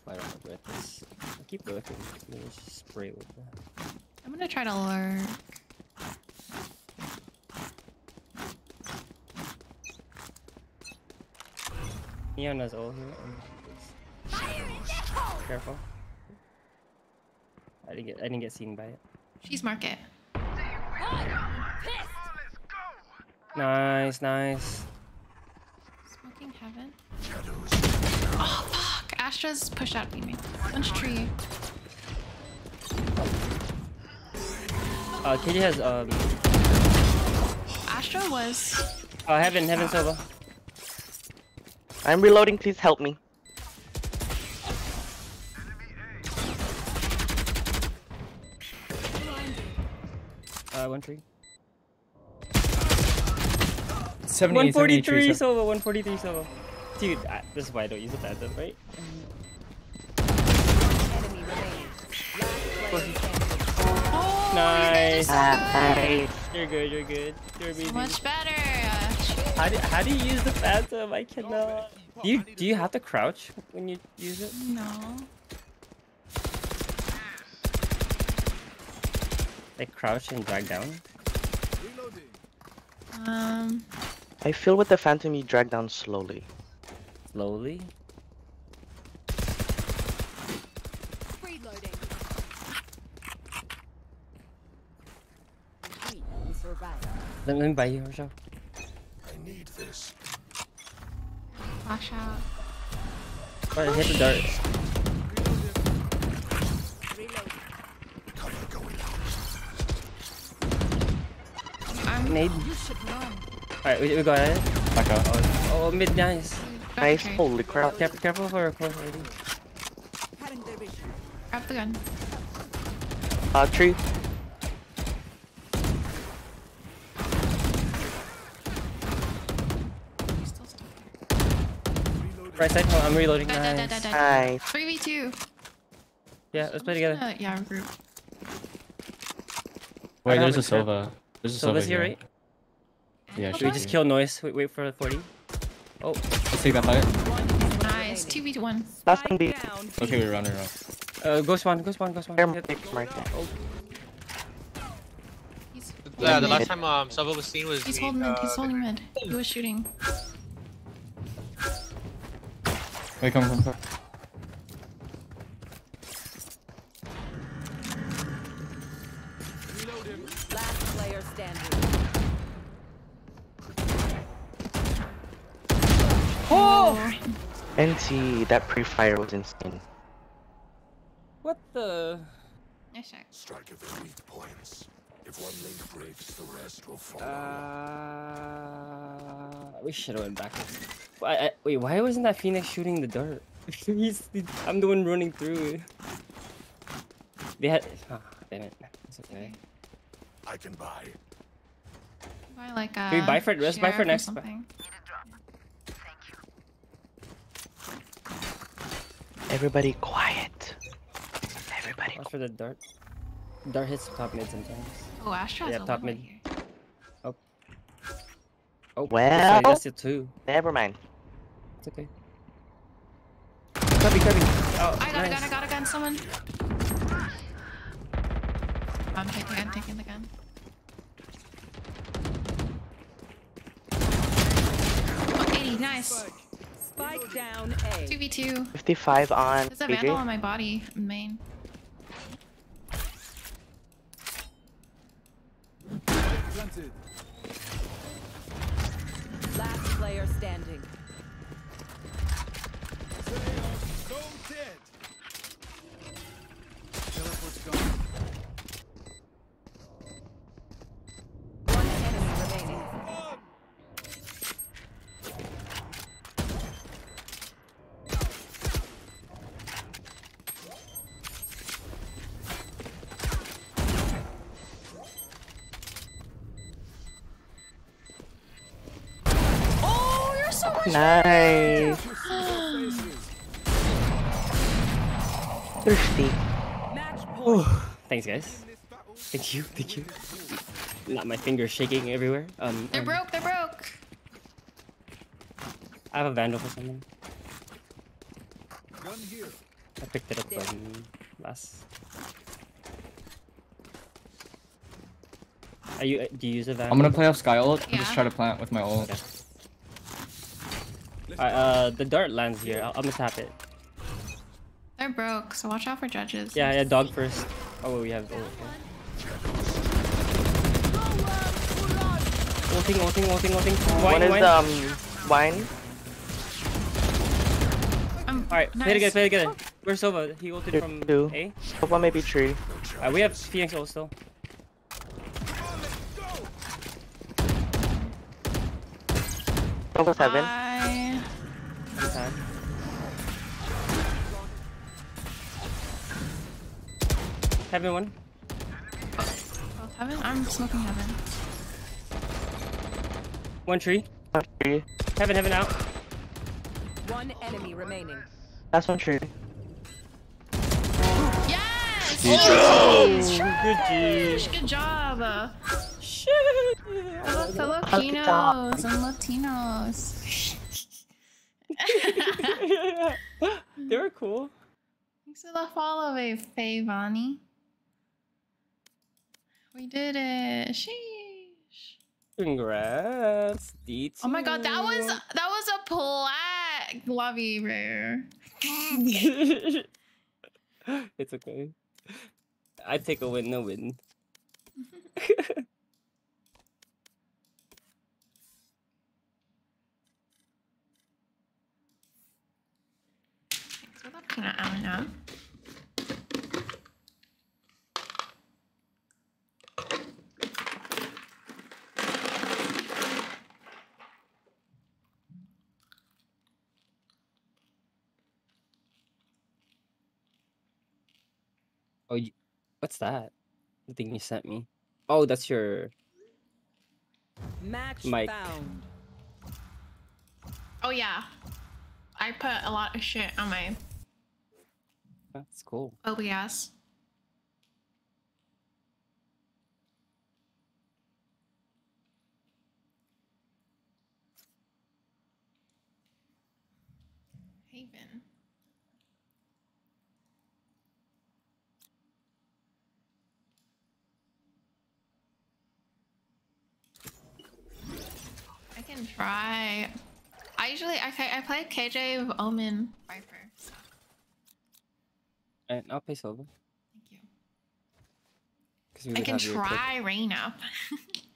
Speaker 2: I don't regret this. I keep looking. Let me just spray with that.
Speaker 1: I'm gonna try to lurk.
Speaker 2: Neon has all here. Careful. I didn't get. I didn't get seen by it.
Speaker 1: She's market.
Speaker 2: Nice, nice.
Speaker 1: Smoking heaven. Oh fuck! Astra's pushed out beaming. Punch tree.
Speaker 2: Uh, KJ has um.
Speaker 1: Astra was.
Speaker 2: Oh, heaven, heaven solo.
Speaker 5: I'm reloading. Please help me.
Speaker 2: Uh, one tree.
Speaker 3: 78,
Speaker 2: 143
Speaker 3: 73,
Speaker 2: solo, 143 solo. Dude, I, this is why I don't use the phantom, right?
Speaker 10: enemy remaining. Last.
Speaker 1: Oh,
Speaker 2: Nice.
Speaker 5: Nice.
Speaker 2: You're good, you're good. You're
Speaker 1: So much better.
Speaker 2: How do, how do you use the phantom? I cannot. Do you do you have to crouch when you use it?
Speaker 1: No.
Speaker 2: Like crouch and drag down?
Speaker 1: Um.
Speaker 5: I feel with the phantom you drag down slowly.
Speaker 2: Slowly?
Speaker 4: Reloading.
Speaker 10: We will survive.
Speaker 2: Let, let me buy you, Rochelle.
Speaker 6: I need this.
Speaker 1: Flash out.
Speaker 2: Alright, hit the dart.
Speaker 10: Reload.
Speaker 6: Cover going out.
Speaker 1: I'm.
Speaker 2: Nade.
Speaker 4: You should run.
Speaker 2: Alright, we, we got it.
Speaker 3: Back up.
Speaker 2: Oh, oh, mid, nice.
Speaker 5: Nice.
Speaker 1: the tree.
Speaker 5: Holy crap.
Speaker 2: Careful, careful for close lady.
Speaker 10: Cutting.
Speaker 1: Grab the gun.
Speaker 5: Uh, tree.
Speaker 1: She's still stuck.
Speaker 2: Right side, oh, I'm reloading.
Speaker 1: Dead, dead, dead,
Speaker 2: Nice.
Speaker 1: dead, dead.
Speaker 5: Nice.
Speaker 1: 3v2.
Speaker 2: Yeah, let's play together.
Speaker 1: Uh, yeah, group.
Speaker 3: Wait, there's
Speaker 2: a
Speaker 3: a
Speaker 2: trip.
Speaker 3: Sova. There's a
Speaker 2: So
Speaker 3: Sova
Speaker 2: let's here,
Speaker 3: here.
Speaker 2: right?
Speaker 3: Yeah,
Speaker 2: Should
Speaker 3: should
Speaker 2: we just kill noise? Wait, wait for the 40. Oh,
Speaker 3: Let's take that fight.
Speaker 1: Nice. 2v1.
Speaker 5: Last one B.
Speaker 10: Down.
Speaker 3: Okay, we run, we run.
Speaker 2: uh, go spawn, go spawn, go spawn.
Speaker 5: Air
Speaker 2: Yep.
Speaker 5: pick market.
Speaker 1: He's,
Speaker 9: Yeah, the last time um Sova was seen was
Speaker 1: He's
Speaker 9: in,
Speaker 1: holding mid. He's
Speaker 9: uh,
Speaker 1: holding mid. He was shooting.
Speaker 3: Wait, come, come, come.
Speaker 10: Last player standing.
Speaker 1: Oh!
Speaker 5: NT, that pre-fire was insane.
Speaker 2: What the?
Speaker 1: Nice check.
Speaker 6: Strike at the weak points. If one link breaks, the rest will follow.
Speaker 2: Uh, we should have went back. I, I, wait, why wasn't that Phoenix shooting the dart? He's, I'm the one running through. They had. Oh, damn it. It's okay.
Speaker 6: I can buy.
Speaker 1: Buy like a.
Speaker 2: we buy for- let's buy for
Speaker 1: or
Speaker 2: next-
Speaker 1: something.
Speaker 5: Everybody quiet. Everybody.
Speaker 2: Watch for the dart. Dart hits top oh, mid sometimes.
Speaker 1: Oh, Astra has
Speaker 2: Yeah, top mid.
Speaker 1: right here.
Speaker 2: Oh, oh
Speaker 5: Well-
Speaker 2: that's it too.
Speaker 5: Never mind.
Speaker 2: It's okay. Cubby, cubby. Oh,
Speaker 1: I got a
Speaker 2: oh,
Speaker 1: gun. I got a gun. Someone. I'm taking, I'm taking the gun. Oh, 80, nice.
Speaker 10: Spike down A.
Speaker 1: 2v2.
Speaker 5: 55 on
Speaker 1: There's a vandal on my body, main.
Speaker 7: Planted.
Speaker 10: Last player standing.
Speaker 7: They are so dead. Teleport's gone.
Speaker 10: One enemy remaining.
Speaker 1: Oh, you're so much
Speaker 5: Nice. Thirsty.
Speaker 10: Match point.
Speaker 2: Thanks, guys. Thank you, thank you. Not my fingers shaking everywhere. Um,
Speaker 1: They're
Speaker 2: um,
Speaker 1: broke, they're broke.
Speaker 2: I have a vandal for someone.
Speaker 7: Gun here.
Speaker 2: I picked it up from last. Are you? uh, Do you use a vandal?
Speaker 3: I'm gonna play off Skye ult and just try to plant with my ult.
Speaker 2: Okay. Alright, uh, the dart lands here. I'll, I'm gonna tap it.
Speaker 1: They're broke, so watch out for judges.
Speaker 2: Yeah, yeah, dog first. Oh, we have. Oh, okay. Ulting, ulting, ulting, ulting. Wine,
Speaker 5: One is
Speaker 2: wine.
Speaker 5: um wine.
Speaker 1: Um,
Speaker 2: Alright, play it again, play it again. Where's Sova? He ulted
Speaker 5: Two,
Speaker 2: from
Speaker 5: two.
Speaker 2: A.
Speaker 5: One maybe tree.
Speaker 2: Alright, we have Phoenix ult still.
Speaker 5: Over seven.
Speaker 1: Bye.
Speaker 2: Heaven one.
Speaker 1: Both heaven? I'm smoking heaven.
Speaker 2: One tree.
Speaker 5: One tree.
Speaker 2: Heaven, heaven out.
Speaker 10: One enemy remaining.
Speaker 5: That's one tree.
Speaker 1: Yes!
Speaker 2: Good oh,
Speaker 1: Sheesh, Good job.
Speaker 2: Shit.
Speaker 1: Hello, Filipinos and Latinos.
Speaker 2: they were cool.
Speaker 1: Thanks for the follow, Favani. We did it. Sheesh.
Speaker 2: Congrats, D2.
Speaker 1: Oh my god, that was that was a plat. Love you, rare.
Speaker 2: it's okay. I take a win, no win.
Speaker 1: Thanks for the peanut Elena.
Speaker 2: What's that? The thing you sent me. Oh, that's your.
Speaker 10: Match
Speaker 2: Mike.
Speaker 10: found.
Speaker 1: Oh yeah. I put a lot of shit on my
Speaker 2: That's cool.
Speaker 1: OBS. Haven. I can try. I usually okay. I play KJ with Omen Viper. So
Speaker 2: And I'll play Silva.
Speaker 1: thank you. I can
Speaker 2: have your pick.
Speaker 1: try Reyna.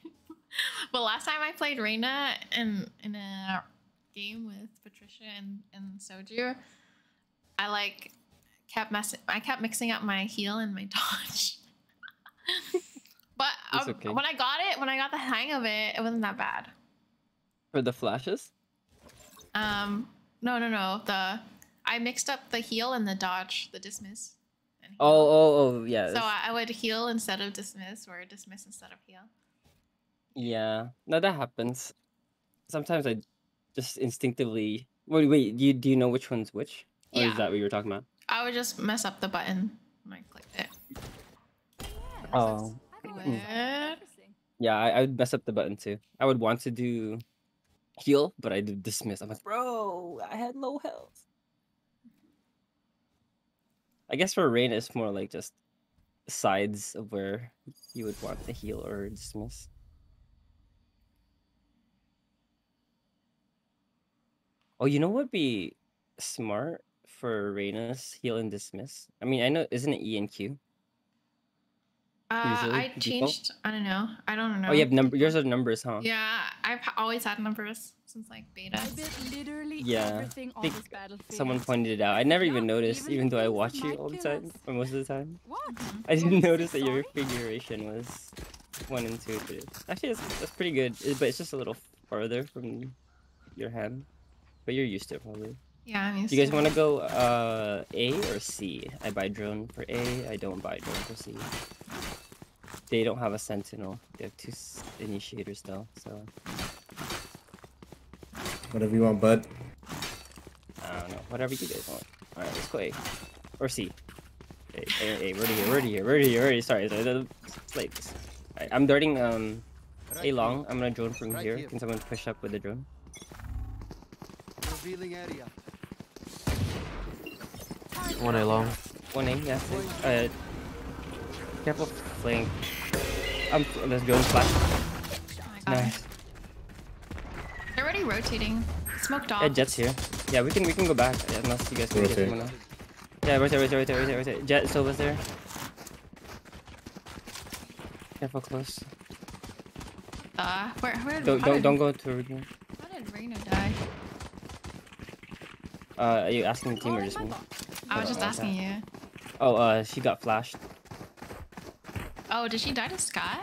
Speaker 1: but last time I played Reyna in in a game with Patricia and, and Soju, I like kept messing I kept mixing up my heal and my dodge. but um,
Speaker 2: okay.
Speaker 1: when I got it, when I got the hang of it, it wasn't that bad.
Speaker 2: For the flashes?
Speaker 1: Um no no no. The I mixed up the heal and the dodge, the dismiss. And heal.
Speaker 2: Oh, oh, oh, yeah.
Speaker 1: So I I would heal instead of dismiss or dismiss instead of heal.
Speaker 2: Yeah, no, that happens. Sometimes I just instinctively. Wait, wait. Do you do you know which one's which? Or
Speaker 1: Yeah.
Speaker 2: is that what you were talking about?
Speaker 1: I would just mess up the button when I clicked it.
Speaker 2: Oh.
Speaker 1: Weird.
Speaker 2: Yeah, I, I would mess up the button too. I would want to do heal, but I did dismiss. I'm like, bro, I had low health. I guess for Rain, it's more like just sides of where you would want to heal or dismiss. Oh, you know what would be smart for Reyna's heal and dismiss? I mean, I know, isn't it E and Q?
Speaker 1: Uh,
Speaker 2: Usually
Speaker 1: I
Speaker 2: default?
Speaker 1: changed. I don't know. I don't know.
Speaker 2: Oh, you have number. Yours are numbers, huh?
Speaker 1: Yeah, I've always had numbers since like beta.
Speaker 4: I built literally
Speaker 2: Yeah,
Speaker 4: everything on
Speaker 2: think
Speaker 4: this.
Speaker 2: Someone pointed it out. I never even noticed,
Speaker 4: even
Speaker 2: even though I watch you all the time,
Speaker 4: us.
Speaker 2: or most of the time.
Speaker 4: What?
Speaker 2: I didn't
Speaker 4: Say
Speaker 2: notice that your
Speaker 4: sorry?
Speaker 2: configuration was one and two. Three. Actually, that's, that's pretty good, but it's just a little farther from your hand. But you're used to it probably.
Speaker 1: Yeah, I'm used
Speaker 2: Do you guys want to go uh, A or C? I buy drone for A. I don't buy drone for C. They don't have a sentinel. They have two initiators though, so
Speaker 11: Whatever you want, bud.
Speaker 2: I don't know. Whatever you guys want. All right, let's go A or C. A, A, A. Where do you? Where do you? Where do you? Where do you? Sorry, sorry. the- Like, Alright, I'm darting um A long. I'm gonna drone from here.
Speaker 7: here.
Speaker 2: Can someone push up with the drone?
Speaker 7: Revealing area.
Speaker 3: One A long.
Speaker 2: One A, yeah. Uh, careful flank. Um, let's go flash.
Speaker 1: Oh my God.
Speaker 2: Nice.
Speaker 1: They're already rotating. Smoked off.
Speaker 2: Yeah, Jett's here. Yeah, we can we can go back yeah, unless you guys can get someone else. Yeah, right there, right there, right there, right there, right there. Jett still was there. Careful close.
Speaker 1: Uh, where, where,
Speaker 2: Don't don't
Speaker 1: did,
Speaker 2: don't go to.
Speaker 1: How did Reyna die?
Speaker 2: Uh, are you asking the team or just me?
Speaker 1: I was just
Speaker 2: okay.
Speaker 1: asking you.
Speaker 2: Oh, uh, she got flashed.
Speaker 1: Oh, did she die to Skye?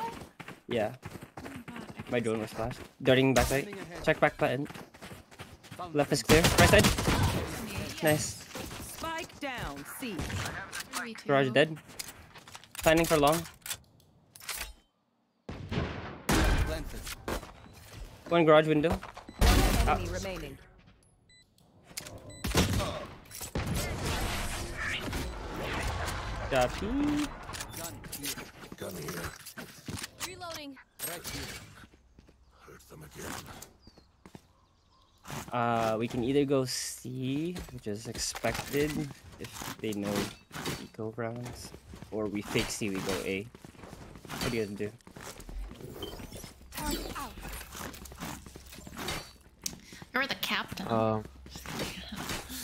Speaker 2: Yeah,
Speaker 1: Oh my God,
Speaker 2: my drone was flashed. Darting back right. Check back button. Left is clear. Right side. Nice.
Speaker 10: Spike down. C.
Speaker 2: Garage dead. Planning for long. One garage window.
Speaker 10: One enemy remaining.
Speaker 2: Copy.
Speaker 7: Gun here.
Speaker 6: Gun here.
Speaker 4: Reloading.
Speaker 7: Right here.
Speaker 6: Hurt them again.
Speaker 2: Uh, we can either go C, which is expected if they know eco rounds, or we fake C, we go A. What do you guys do?
Speaker 1: You're the captain.
Speaker 3: Um,
Speaker 2: All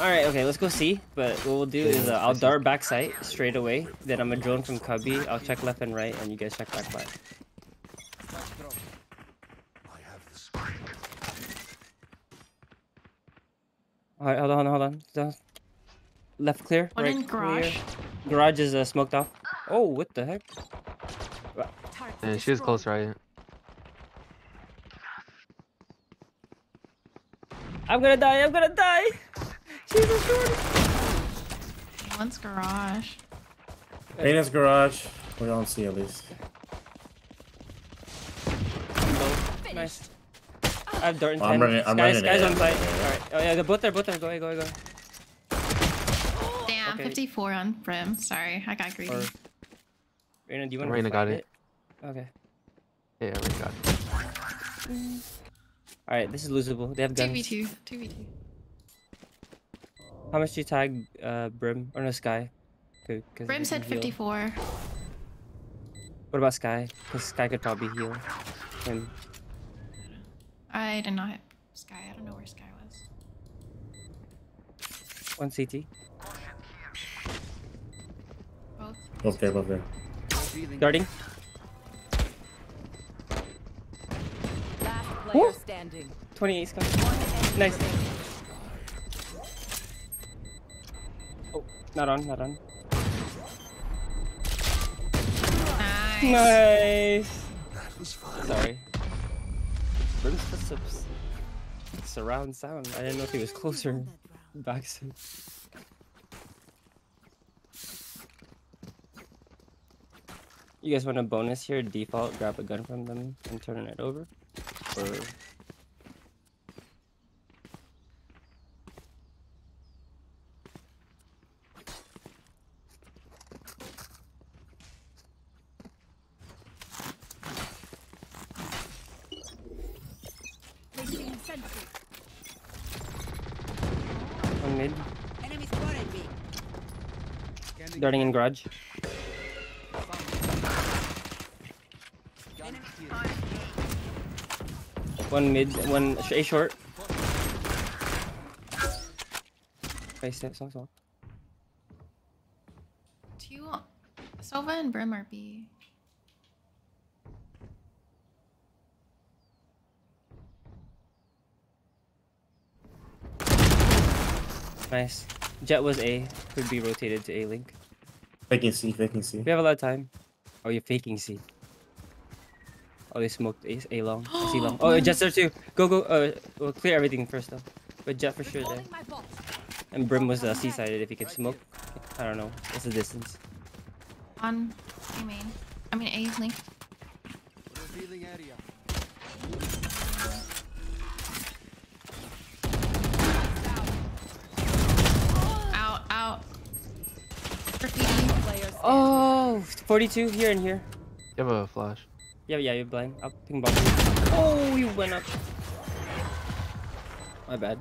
Speaker 2: right, okay, let's go see. But what we'll do is uh, I'll dart back sight straight away. Then I'm a drone from Cubby. I'll check left and right, and you guys check back right.
Speaker 7: Start drop.
Speaker 6: I have the spike.
Speaker 2: All right, hold on, hold on. Left clear.
Speaker 1: One
Speaker 2: right
Speaker 1: in garage.
Speaker 2: Clear. Garage is uh, smoked off. Oh, what the heck?
Speaker 3: and she was close, right?
Speaker 2: I'm gonna die. I'm gonna die. Jesus Lord.
Speaker 1: One's garage.
Speaker 11: Dana's garage. We're on see at least.
Speaker 2: Nice. I have dart in
Speaker 11: oh,
Speaker 2: I'm
Speaker 11: running- I'm
Speaker 2: Skye's,
Speaker 11: running
Speaker 2: Skye's
Speaker 11: it.
Speaker 2: on site. Alright. Oh yeah, they're both there, both there. Go ahead, go ahead, go ahead.
Speaker 1: Damn,
Speaker 2: Okay.
Speaker 1: 54 on Brim. Sorry, I got greedy.
Speaker 2: Or Reyna, do you want to
Speaker 3: Reyna got it.
Speaker 2: Okay.
Speaker 3: Yeah, we got it.
Speaker 2: Alright, this is losable. They have guns.
Speaker 1: 2v2. 2v2.
Speaker 2: How much do you tag uh, Brim? Or no, Skye? Good, 'cause
Speaker 1: Brim said
Speaker 2: heal.
Speaker 1: 54.
Speaker 2: What about Skye? Because Skye could probably heal him.
Speaker 1: I did not hit Skye. I don't know where Skye was.
Speaker 2: One CT.
Speaker 1: Both.
Speaker 11: Both there, both there.
Speaker 7: Revealing.
Speaker 2: Darting.
Speaker 10: Last player
Speaker 2: Woo.
Speaker 10: standing.
Speaker 2: 28 Skye.
Speaker 10: One enemy
Speaker 2: Nice. Not on, not on.
Speaker 1: Nice.
Speaker 2: Nice.
Speaker 6: That was fun.
Speaker 2: Sorry. Brim's footsteps. Surround sound. I didn't know if he was closer. Back soon. You guys want a bonus here? Default, grab a gun from them and turn it over? Or
Speaker 4: sentry.
Speaker 2: One mid.
Speaker 10: Enemy spotted me.
Speaker 2: Darting in garage. One mid, one a short. Face it, so so.
Speaker 1: Two. Sova and Brim are B.
Speaker 2: Nice. Jett was A. Could be rotated to A link.
Speaker 11: Faking C, faking C.
Speaker 2: We have a lot of time. Oh, you're faking C. Oh, they smoked A, A long. C long. Oh, Jett's there too. Go, go. Uh, we'll clear everything first though. But Jett for sure there.
Speaker 4: Recalling my bot.
Speaker 2: And Brim was uh, C sided if he could smoke. I don't know. What's the distance?
Speaker 1: On A main. I mean A link.
Speaker 7: Revealing
Speaker 2: Oh, 42 here and here.
Speaker 9: You have a flash.
Speaker 2: Yeah, yeah, you're blind. Up, ping bomb. Oh, you went up. My bad.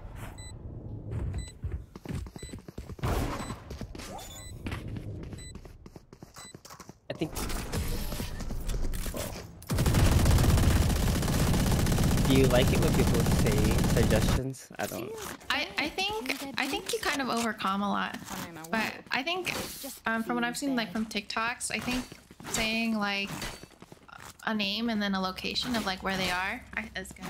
Speaker 2: I think. Oh. Do you like it when people say suggestions? I don't.
Speaker 1: I, I think I think you kind of overcome a lot. But I think um, from what I've seen like from TikToks, I think saying like a name and then a location of like where they are I- is good.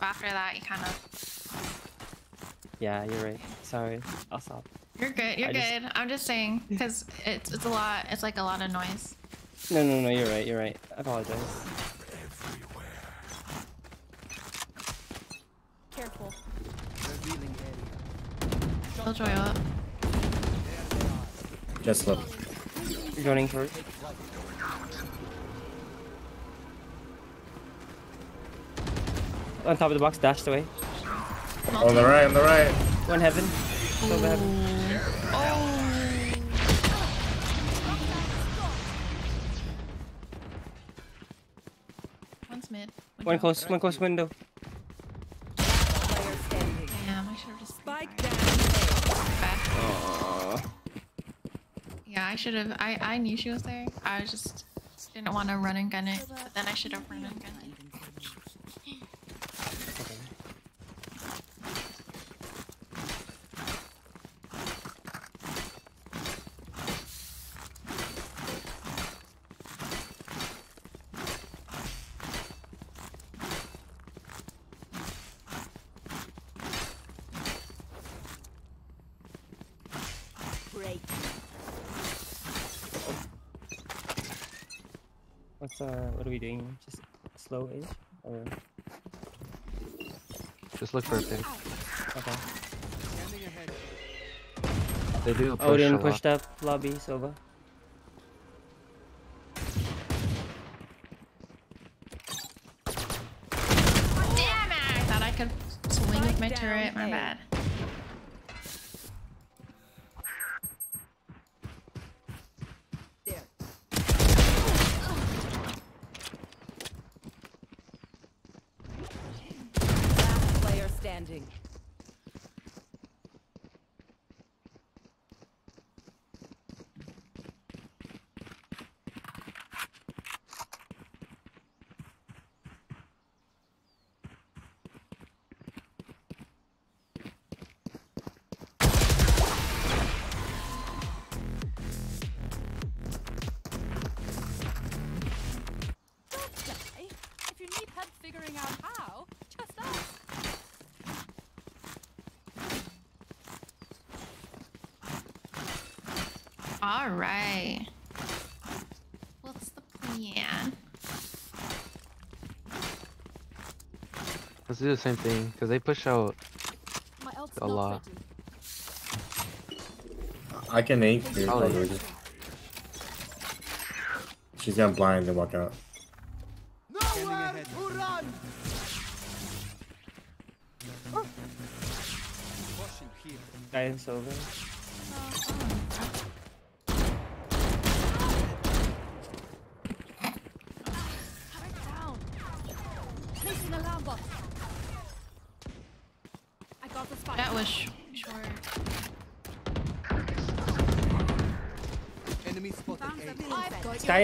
Speaker 1: After that, you kind of
Speaker 2: Yeah, you're right. Sorry, I'll stop.
Speaker 1: you're good. You're
Speaker 2: I just-
Speaker 1: good. I'm just saying because it's it's a lot. It's like a lot of noise.
Speaker 2: No, no, no. You're right. You're right. I apologize.
Speaker 4: Careful.
Speaker 7: Revealing area.
Speaker 1: Killjoy up.
Speaker 11: Just look.
Speaker 2: You're joining short. On top of the box, dashed away.
Speaker 11: On the right, on the right.
Speaker 2: One heaven. Silver heaven.
Speaker 1: One's mid.
Speaker 2: One
Speaker 1: window.
Speaker 2: close. One close window.
Speaker 1: Yeah, I should have. I I knew she was there. I just didn't want to run and gun it, but then I should have run and gun it.
Speaker 10: Break.
Speaker 2: What's uh? What are we doing? Just slow ish or
Speaker 9: Just look for a pick.
Speaker 2: okay?
Speaker 9: They do push
Speaker 2: Odin
Speaker 9: a lot.
Speaker 2: pushed up lobby. Sova.
Speaker 1: All right. What's the plan?
Speaker 9: Let's do the same thing because they push out.
Speaker 4: My ult's
Speaker 9: A lot.
Speaker 4: ready.
Speaker 11: I can aim here.
Speaker 9: Probably.
Speaker 11: probably. She's gonna blind and walk out.
Speaker 7: Nowhere to run! Pushing here.
Speaker 2: Guidance over.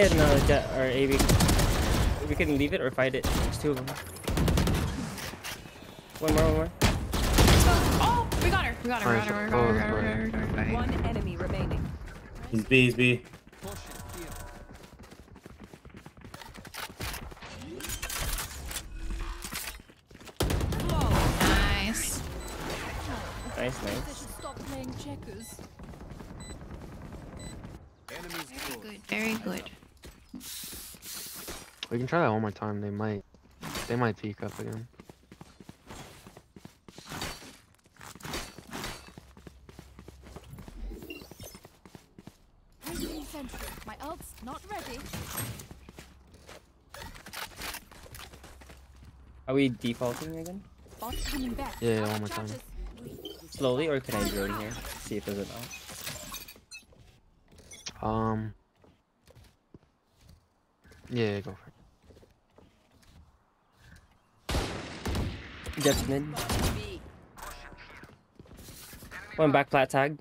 Speaker 2: And uh, Jett or AV. We can leave it or fight it. There's two of them. One more, one more.
Speaker 1: Oh, we got her. We got her. We got her. We got her. We got her. We got her. We got her. We got her.
Speaker 10: One enemy remaining.
Speaker 11: He's B, he's B.
Speaker 12: try that one more time. They might, they might peek up again.
Speaker 4: My ult's not ready.
Speaker 2: Are we defaulting again?
Speaker 4: Back.
Speaker 12: Yeah, yeah, one more time.
Speaker 2: Slowly, or can I drone here? See if there's an off.
Speaker 12: Um. Yeah, go for it.
Speaker 2: Jet's mid. One back plat tag.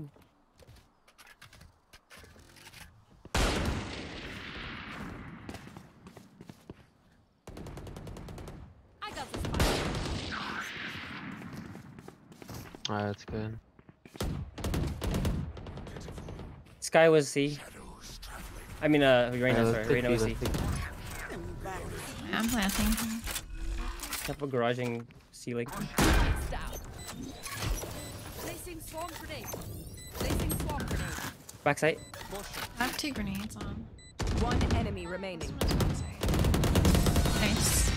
Speaker 4: I got the spike.
Speaker 12: Alright, that's good.
Speaker 2: Skye was C. I mean, uh, Reyna,
Speaker 12: Alright,
Speaker 2: sorry.
Speaker 12: let's take
Speaker 2: Reyna
Speaker 12: B,
Speaker 2: was C.
Speaker 12: let's take B.
Speaker 1: I'm planting.
Speaker 2: Couple garaging C like.
Speaker 4: Lights down. Placing swarm grenade. Placing swarm grenade.
Speaker 2: Backside.
Speaker 1: I have two grenades on.
Speaker 10: One enemy remaining.
Speaker 1: Nice.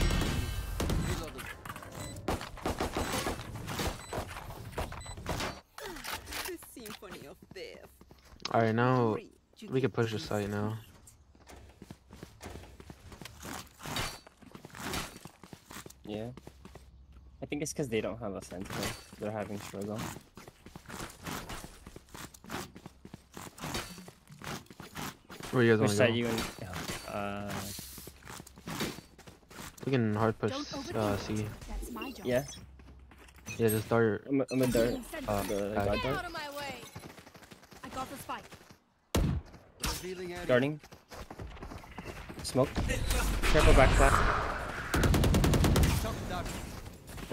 Speaker 10: The symphony of death.
Speaker 12: Alright, now we can push the site now.
Speaker 2: Yeah. I think it's because they don't have a sentinel. They're having struggle.
Speaker 12: Where you guys
Speaker 2: Which
Speaker 12: want to
Speaker 2: side
Speaker 12: go?
Speaker 2: you and uh
Speaker 12: We can hard push
Speaker 4: Don't
Speaker 12: uh, C.
Speaker 4: it. That's my job.
Speaker 2: yeah.
Speaker 12: Yeah, just dart.
Speaker 2: I'm a, I'm a dart.
Speaker 12: Uh,
Speaker 2: The
Speaker 12: back.
Speaker 2: god dart.
Speaker 4: out of my way. I got the spike.
Speaker 7: Revealing.
Speaker 2: Darting. Smoke. Careful back flat.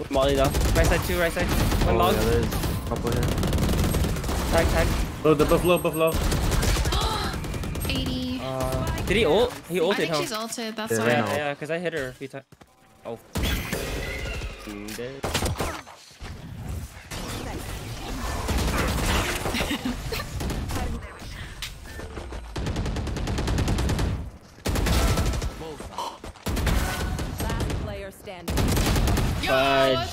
Speaker 7: Shock dart.
Speaker 2: Molly though. Right side two, right side. One
Speaker 12: Oh,
Speaker 2: log.
Speaker 12: yeah, there's a couple here.
Speaker 2: Tag, tag.
Speaker 11: Oh, the buffalo, buffalo.
Speaker 1: 80.
Speaker 2: Uh, did he ult? He
Speaker 1: I
Speaker 2: ulted,
Speaker 1: think
Speaker 2: huh?
Speaker 1: she's ulted. That's
Speaker 12: Yeah,
Speaker 1: why.
Speaker 2: Yeah,
Speaker 12: know.
Speaker 2: yeah, because I hit her a few times. Oh.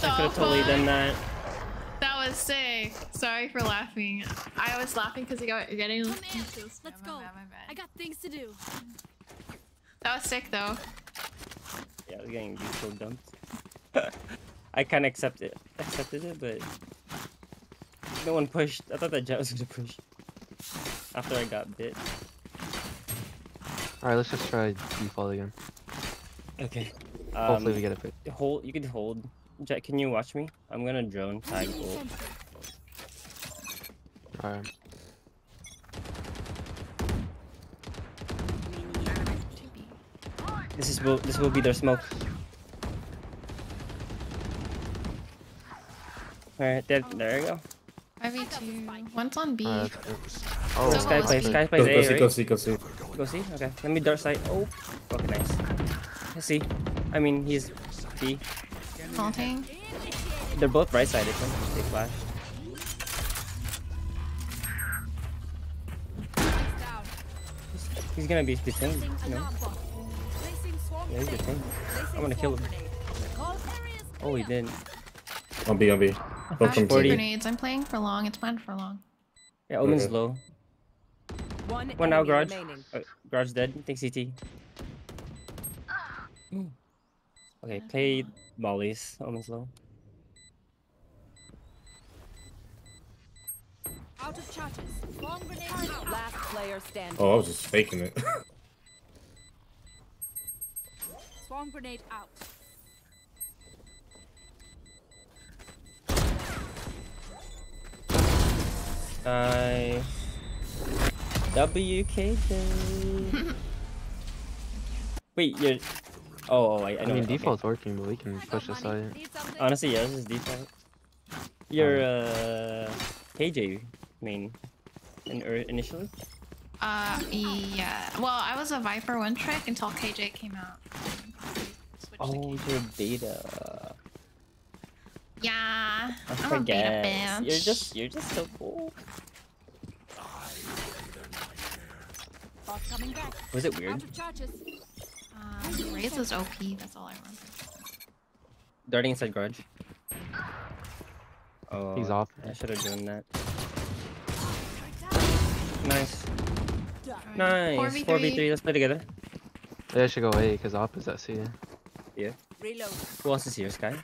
Speaker 2: I could have totally
Speaker 1: fuck?
Speaker 2: done that.
Speaker 1: That was sick. Sorry for laughing. I was laughing because you got you're getting.
Speaker 4: Come in. Let's
Speaker 1: my
Speaker 4: go.
Speaker 1: bad.
Speaker 4: I got things to do.
Speaker 1: That was sick though.
Speaker 2: Yeah, I was getting useful dumped. I kind of accepted accepted it, but no one pushed. I thought that Jett was gonna push after I got bit.
Speaker 12: Alright, let's just try default again.
Speaker 2: Okay.
Speaker 12: Hopefully
Speaker 2: Um,
Speaker 12: we get a pick.
Speaker 2: Hold. You can hold. Jett, can you watch me? I'm gonna drone tag
Speaker 4: Placing
Speaker 2: ult.
Speaker 12: Alright.
Speaker 2: This is will this will be their smoke. Alright, there, there you go.
Speaker 1: 5v2. One's on B.
Speaker 12: Alright, that's good. Oh,
Speaker 1: So
Speaker 2: Skye
Speaker 1: what was
Speaker 2: plays. Skye
Speaker 11: Go,
Speaker 2: plays
Speaker 11: go
Speaker 2: A,
Speaker 11: see,
Speaker 2: right?
Speaker 11: go see, go see.
Speaker 2: Go see. Okay. Let me dart side. Oh, okay, nice. Let's see. I mean, he's B.
Speaker 1: Halting.
Speaker 2: They're both right sided. They flash.
Speaker 4: Lights down.
Speaker 2: He's gonna be detained. You know.
Speaker 4: alarm bot. Placing swarm
Speaker 2: Yeah, he's detained. I'm gonna kill him.
Speaker 4: grenade. All areas
Speaker 2: Oh, he didn't.
Speaker 11: On B, on B.
Speaker 1: I
Speaker 11: Both from
Speaker 2: 40.
Speaker 1: Grenades. I'm playing for long. It's planned for long.
Speaker 2: Yeah, Omen's
Speaker 11: Okay.
Speaker 2: low.
Speaker 10: One,
Speaker 2: One now,
Speaker 10: enemy
Speaker 2: garage.
Speaker 10: remaining.
Speaker 2: Uh, garage dead. Think CT. Okay, play mollies. Omen's low.
Speaker 4: Out of charges. Swarm grenade out.
Speaker 10: Last player standing.
Speaker 11: Oh, I was just faking it.
Speaker 4: Swarm grenade out.
Speaker 2: Nice. WKJ. Wait, you're. Oh, oh I, I
Speaker 12: I
Speaker 2: know.
Speaker 12: mean,
Speaker 2: okay.
Speaker 12: default's working, but we can push aside.
Speaker 2: Honestly, yeah, this is default. You're uh KJ main, in, or initially.
Speaker 1: Uh, yeah. Well, I was a Viper one trick until KJ came out. Switched to
Speaker 2: Oh,
Speaker 1: KJ.
Speaker 2: you're beta.
Speaker 1: Yeah.
Speaker 2: I
Speaker 1: I'm a beta
Speaker 2: forget.
Speaker 1: bitch.
Speaker 2: You're just you're just so cool.
Speaker 4: Bot coming back.
Speaker 2: Was it weird?
Speaker 4: Out of.
Speaker 1: Um, Raze was OP. That's all I remember.
Speaker 2: Darting inside garage. Oh,
Speaker 12: He's off.
Speaker 2: I should have done that. Nice. Nice.
Speaker 1: 4v3.
Speaker 2: 4v3. Let's play together.
Speaker 12: They should go A because op is at C.
Speaker 2: Yeah.
Speaker 10: Reload.
Speaker 2: Who else is here, Skye?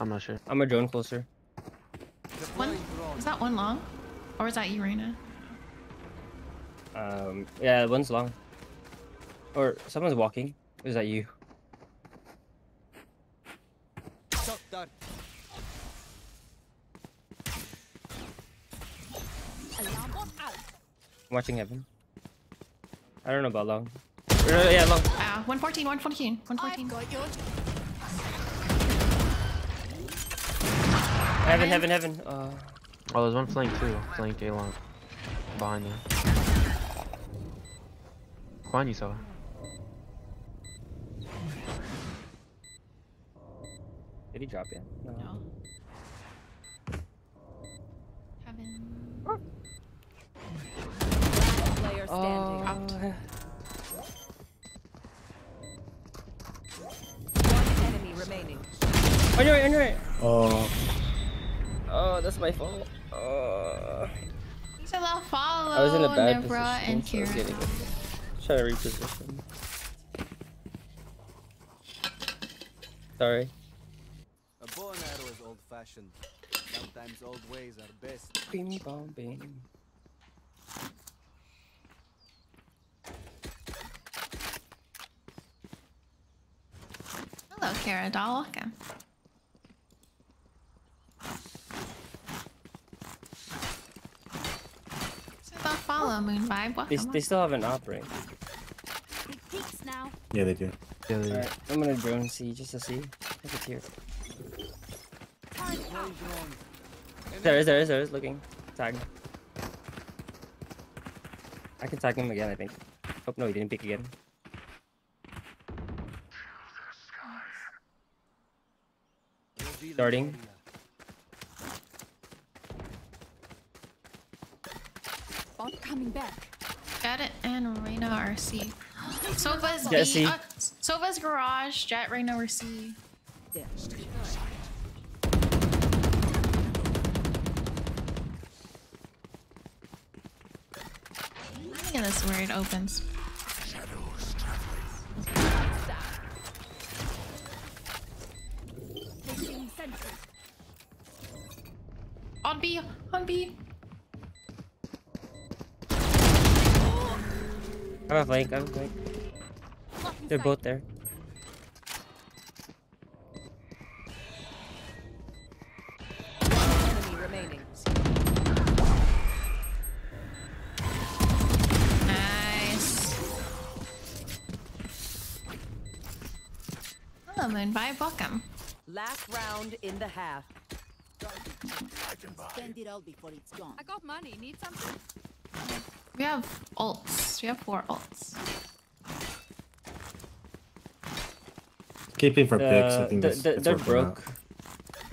Speaker 12: I'm not sure.
Speaker 2: I'm a drone closer.
Speaker 1: One. Was that one long? Or is that Urena?
Speaker 2: Um, yeah, one's long. Or someone's walking. Is that you?
Speaker 4: Alarm.
Speaker 2: I'm watching heaven. I don't know about long. Uh, yeah, long.
Speaker 1: Ah, 114, 114, 114.
Speaker 4: I've got your
Speaker 2: Heaven, heaven, heaven. Uh,
Speaker 12: Oh, there's one flank too. Flank A long. Behind you. Behind you, Saw.
Speaker 2: Did he drop yet? No.
Speaker 1: No. Heaven.
Speaker 10: Player standing. One enemy remaining.
Speaker 2: On your right, on your right.
Speaker 11: Oh,
Speaker 2: Oh, that's my fault. Uh,
Speaker 1: Thanks for the follow,
Speaker 2: I was in a bad
Speaker 1: Nebra
Speaker 2: position.
Speaker 1: and
Speaker 2: so I getting. Try to reposition. Sorry.
Speaker 7: A bow and arrow is old fashioned. Sometimes old ways are best.
Speaker 2: Bing bong bing.
Speaker 1: Hello, Kara doll. Welcome. Thanks for the follow, Moon Vibe.
Speaker 2: They,
Speaker 1: Welcome.
Speaker 2: they still have an op, right?
Speaker 4: big peaks now.
Speaker 11: yeah, they do.
Speaker 12: Yeah, they
Speaker 2: Alright, I'm gonna drone see just to see if it's here.
Speaker 4: Time out.
Speaker 2: There is, there is, there is. Looking. Tag. I can tag him again, I think. Oh, no, he didn't pick again. Starting.
Speaker 4: Bot coming back.
Speaker 1: Jett it and Reyna are C. Sova's
Speaker 2: Jett
Speaker 1: B.
Speaker 2: C.
Speaker 1: Uh, Sova's garage. Jett Reyna are C. I think this where it opens.
Speaker 4: Placing sentry.
Speaker 1: On B. On B.
Speaker 2: I have a flank, I have a flank. They're both there.
Speaker 1: Vibe. Welcome.
Speaker 10: Last round in the half.
Speaker 4: Spend it all before it's gone. I got money. Need something?
Speaker 1: We have ults. We have four ults.
Speaker 11: Keeping for picks, I
Speaker 2: Uh,
Speaker 11: think
Speaker 2: they're,
Speaker 11: that's,
Speaker 2: they're,
Speaker 11: that's
Speaker 2: they're
Speaker 11: working out.
Speaker 2: broke.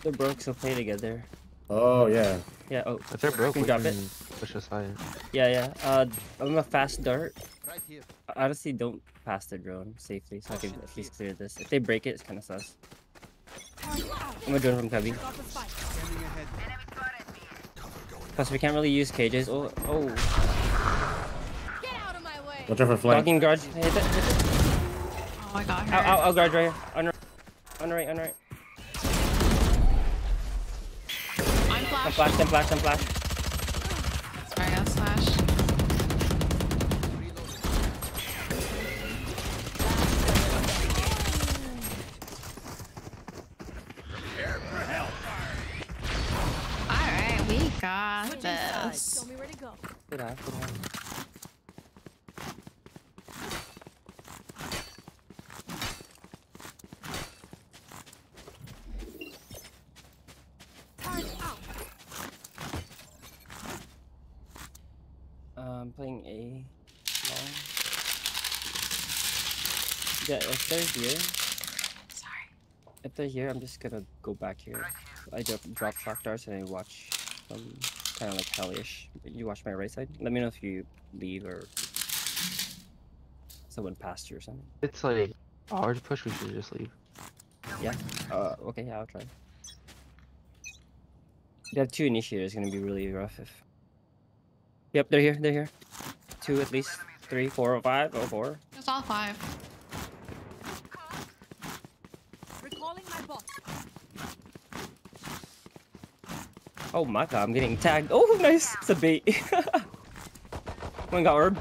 Speaker 2: They're broke, so play together.
Speaker 11: Oh yeah.
Speaker 2: Yeah, oh.
Speaker 12: If they're broke, we Can drop
Speaker 2: it.
Speaker 12: push aside.
Speaker 2: Yeah, yeah. Uh, I'm a fast dart.
Speaker 7: Right here.
Speaker 2: I Honestly, don't pass the drone safely, so I can at least clear this. If they break it, it's kind of sus. I'm a drone from Cubby.
Speaker 4: Got the spike.
Speaker 7: Scanning ahead.
Speaker 2: Plus, we can't really use cages. Oh, oh.
Speaker 4: Get out of my way.
Speaker 11: Watch out for flank.
Speaker 2: Blocking guard. Hit it, hit it.
Speaker 1: Oh, I got her.
Speaker 2: Ow, ow, ow, guard right here. On the, on the right, on the right.
Speaker 1: I'm
Speaker 2: Some
Speaker 1: flash.
Speaker 2: flash, some flash, some flash. Um, playing A long. Yeah, if they're here,
Speaker 1: Sorry.
Speaker 2: if they're here, I'm just gonna go back here. I drop, drop shock darts and I watch um, kind of like hellish. You watch my right side. Let me know if you leave or someone passed you or something.
Speaker 12: It's like hard to push. We should just leave.
Speaker 2: Yeah. Uh, okay, yeah, I'll try. You have two initiators. Gonna be really rough if. Yep, they're here. They're here. Two at least. Three, four, or five. Oh, four.
Speaker 1: It's all five.
Speaker 4: Recalling my bot.
Speaker 2: Oh my god, I'm getting tagged. Oh, nice. It's a bait. One got herb.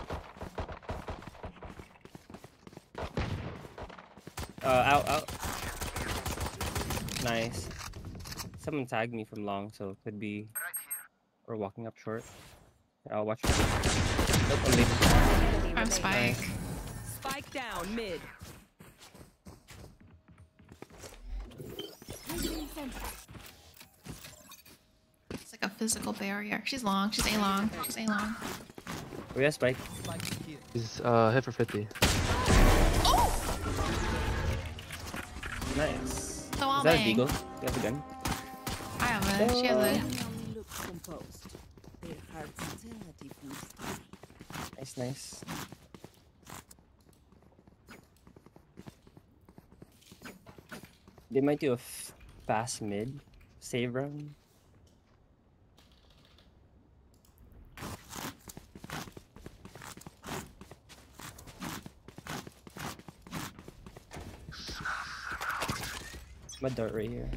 Speaker 2: Uh, out, out. Nice. Someone tagged me from long, so it could be. Or walking up short. I'll watch. Nope, I'm leaving.
Speaker 10: Enemy
Speaker 1: I'm
Speaker 10: remaining.
Speaker 1: Spike.
Speaker 10: Spike down mid.
Speaker 1: It's like a physical barrier. She's long. She's A long. She's A long.
Speaker 2: We have spike.
Speaker 12: He's uh hit for 50.
Speaker 2: Nice.
Speaker 1: So all
Speaker 2: Is that a
Speaker 1: bang.
Speaker 2: deagle? You have a gun?
Speaker 1: I have it. She has it.
Speaker 10: Looks composed. Their hearts still at deep
Speaker 2: Nice. They might do a fast mid save round. My dart right here.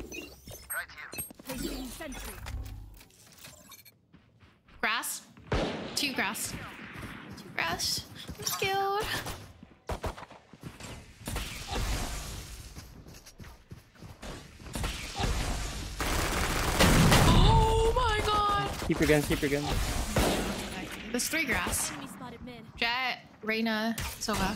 Speaker 4: Placing sentry.
Speaker 1: Grass. Two grass. Two grass. I'm skilled. Oh my god.
Speaker 2: Keep your gun, keep.
Speaker 1: There's three grass.
Speaker 4: Enemy spotted mid.
Speaker 1: Jett, Reyna, Sova.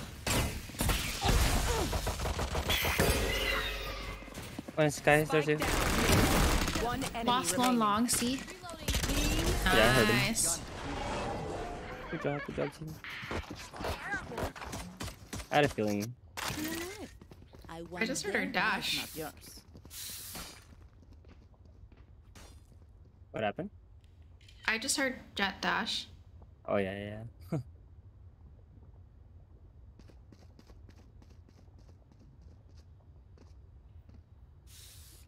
Speaker 2: One Skye, there's
Speaker 10: Spike
Speaker 2: two.
Speaker 10: One
Speaker 1: Lost
Speaker 10: remaining.
Speaker 1: long, long, see?
Speaker 2: Yeah, I heard him. Good job, good job, team. I had a feeling.
Speaker 1: I just heard her dash.
Speaker 2: What happened?
Speaker 1: I just heard Jett dash.
Speaker 2: Oh yeah, yeah. yeah.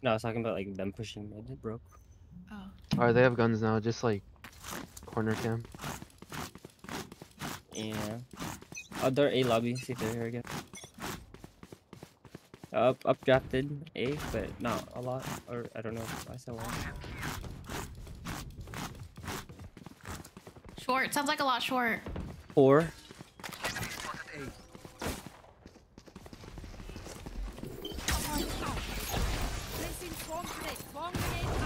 Speaker 2: no, I was talking about like them pushing mid. It broke.
Speaker 1: Oh.
Speaker 12: Alright, they have guns now. Just like corner cam.
Speaker 2: Yeah. Other A lobby. See if they're here again. Up, up updrafted A, but not a lot. Or I don't know. I saw one.
Speaker 1: Short. Sounds like a lot short.
Speaker 2: Four.
Speaker 4: Placing swarm grenade. Swarm grenade out.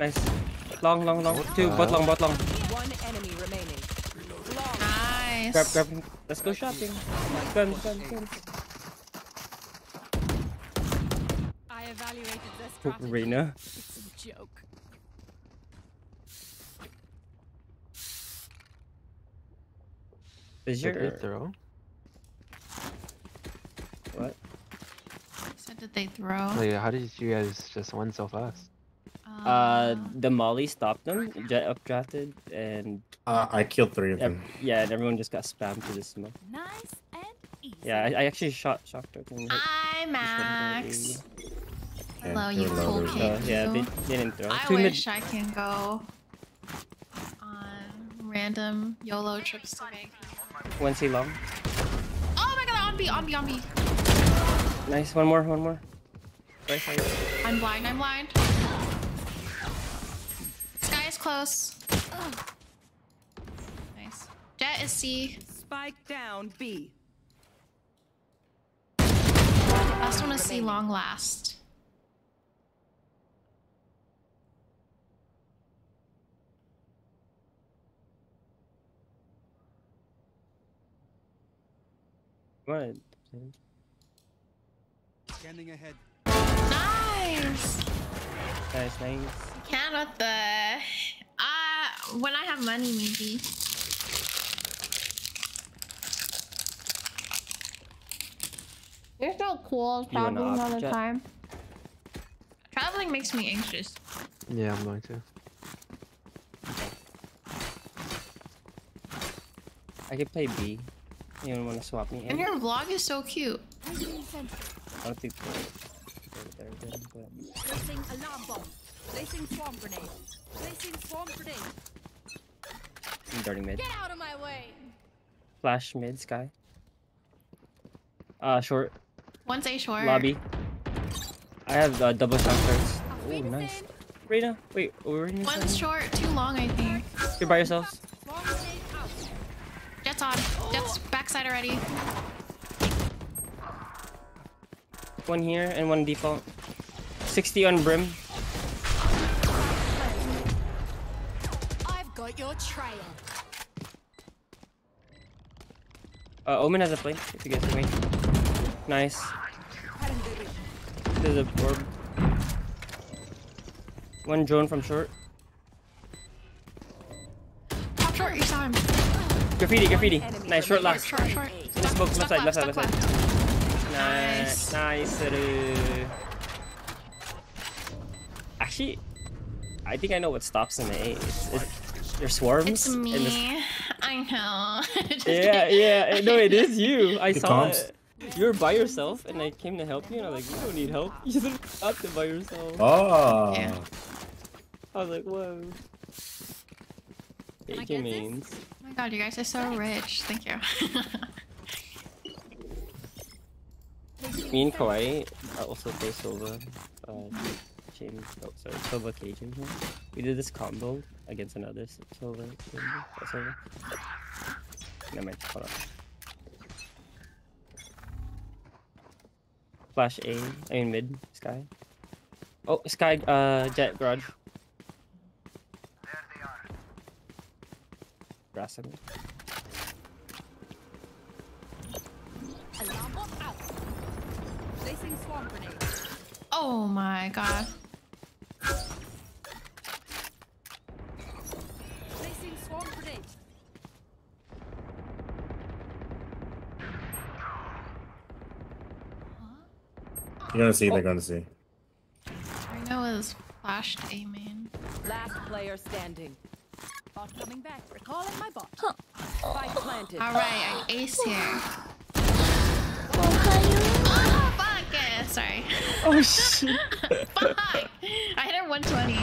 Speaker 2: Nice. Long, long, long. Two. Bot long, bot long.
Speaker 10: One enemy remaining.
Speaker 1: Nice.
Speaker 2: Grab, grab. Let's go shopping. Guns, guns, guns.
Speaker 4: I evaluated this
Speaker 2: Poop
Speaker 4: strategy.
Speaker 2: Reyna.
Speaker 4: It's a joke.
Speaker 2: Is
Speaker 12: Did they
Speaker 2: your
Speaker 12: throw?
Speaker 2: what?
Speaker 1: Said did they throw?
Speaker 12: Like, how did you guys just win so fast?
Speaker 2: Uh, the Molly stopped them. Jett updrafted, and
Speaker 11: Uh, I killed three of them.
Speaker 2: yeah, and everyone just got spammed to the smoke.
Speaker 4: Nice and easy.
Speaker 2: Yeah, I, I actually shot shocked her. and hit-
Speaker 1: Hi,
Speaker 2: just
Speaker 1: Max.
Speaker 2: For
Speaker 1: Hello, you cool
Speaker 11: loaded.
Speaker 2: the-
Speaker 1: kid.
Speaker 2: yeah, they, they didn't throw.
Speaker 1: I
Speaker 2: Two
Speaker 1: wish I can go on random YOLO trips to Vegas.
Speaker 2: One C long.
Speaker 1: Oh my god, on B, on B, on B.
Speaker 2: Nice. One more. One more. Right side.
Speaker 1: I'm blind, I'm blind. Skye is close. Nice. Jett is C.
Speaker 10: Spike down B.
Speaker 1: Just want to see long last.
Speaker 2: What?
Speaker 7: Scanning ahead.
Speaker 1: Nice.
Speaker 2: Nice, nice.
Speaker 1: Can with the. Uh, when I have money, maybe. You're so cool
Speaker 2: You wanna
Speaker 1: traveling all the time. Traveling makes me anxious.
Speaker 12: Yeah, I'm going to.
Speaker 2: I could play B. You don't want to swap me in?
Speaker 1: And your vlog is so cute.
Speaker 2: I don't think they're, they're, they're good, but...
Speaker 4: Placing alarm bomb. Placing swarm grenade. Placing swarm grenade.
Speaker 2: I'm darting mid.
Speaker 4: Get out of my way.
Speaker 2: Flash mid, Skye. Uh, short.
Speaker 1: Once a short.
Speaker 2: Lobby. I have uh, double shot starts. Oh, nice. Reyna, wait, we're in
Speaker 1: One's short, too long, I think.
Speaker 2: You're by yourselves.
Speaker 4: Swarm grenade out.
Speaker 1: Jett's on. Jett's backside already.
Speaker 2: One here and one default. 60 on brim.
Speaker 4: I've got your trail.
Speaker 2: Uh, Omen has a play, if you guys can wait. Nice. There's a orb. One drone from short.
Speaker 1: Top short, you saw him.
Speaker 2: Graffiti, graffiti. Nice, short last.
Speaker 1: Short, short.
Speaker 2: In the smoke, left side, left side, left side. Nice, nice. Actually, I think I know what stops him. Eh? It's, it's your swarms.
Speaker 1: It's
Speaker 2: and the-
Speaker 1: me. I know.
Speaker 2: Yeah, yeah. No, it is you. I
Speaker 11: The
Speaker 2: saw
Speaker 11: comms?
Speaker 2: it. You were by yourself, and I came to help you, and I was like, you don't need help. You just got it by yourself.
Speaker 11: Oh.
Speaker 1: Yeah.
Speaker 2: I was like, whoa.
Speaker 4: I get this?
Speaker 2: means.
Speaker 1: Oh my god, you guys are so rich. Thank you.
Speaker 2: Me and Kawaii uh, also play Sova. Uh, James, oh sorry, Sova Cajun here. We did this combo against another S- Sova. Sova. Sova. Never mind, hold on. Flash A, I mean mid, Skye. Oh, Skye, uh, Jett Garage. Brassing.
Speaker 4: Alarm bomb out. Placing swarm grenade.
Speaker 1: oh my god.
Speaker 4: Placing swarm grenade.
Speaker 11: You're gonna see, they're gonna see.
Speaker 1: Reno is flashed A main.
Speaker 10: Last player standing.
Speaker 4: Bot coming back. Recalling my bot.
Speaker 10: Spike planted.
Speaker 1: Alright, I ace here. Oh, fuck it. Sorry.
Speaker 2: Oh shit!
Speaker 1: fuck! I hit her 120.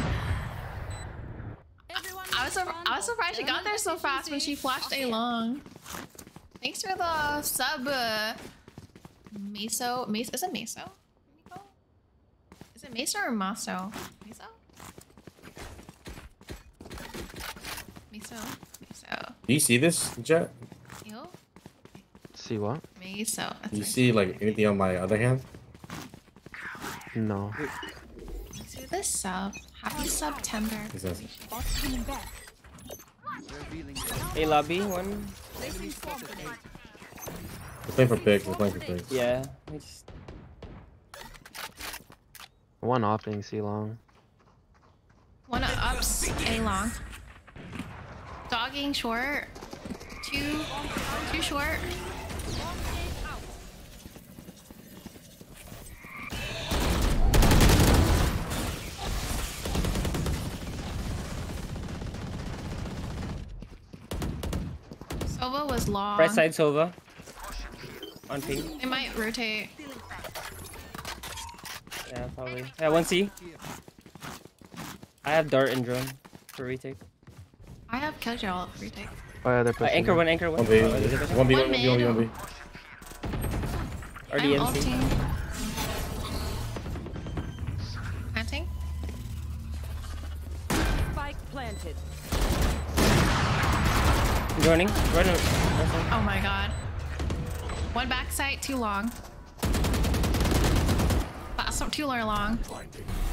Speaker 1: I was, sur- I was surprised she got there so fast when she flashed A long. Thanks for the sub, uh, Meso. Meso. Is it Meso? Miko? Is it Meso or Maso? Meso? Meso. Meso.
Speaker 11: Do you see this, Jet?
Speaker 1: Yo?
Speaker 12: See what?
Speaker 1: Me, so.
Speaker 11: Do you see like anything on my other hand?
Speaker 12: No.
Speaker 1: Thanks for the sub. Happy September.
Speaker 11: Is that-
Speaker 4: Bot coming back.
Speaker 2: A lobby, one.
Speaker 4: Placing swarm grenade.
Speaker 11: We're playing for pigs. We're playing for pigs.
Speaker 2: Yeah. I just...
Speaker 12: One opting C long.
Speaker 1: One ups, A long. Dogging short. Two, two short.
Speaker 4: Swarm grenade out.
Speaker 1: Sova was long.
Speaker 2: Right side Sova. On ping.
Speaker 1: They might rotate.
Speaker 2: Yeah, probably. Yeah, one C. I have dart and drone for retake.
Speaker 1: I have Killjoy for retake.
Speaker 12: Oh yeah, they're
Speaker 2: Uh,
Speaker 12: pushing.
Speaker 2: anchor
Speaker 12: me.
Speaker 2: one, anchor one.
Speaker 11: One B,
Speaker 2: Oh, is
Speaker 11: one B,
Speaker 1: One
Speaker 11: one B, one B, one B.
Speaker 1: I'm ulting. Planting.
Speaker 10: Spike planted.
Speaker 2: Joining. Running.
Speaker 1: Oh my god. One backside, too long. so two are long.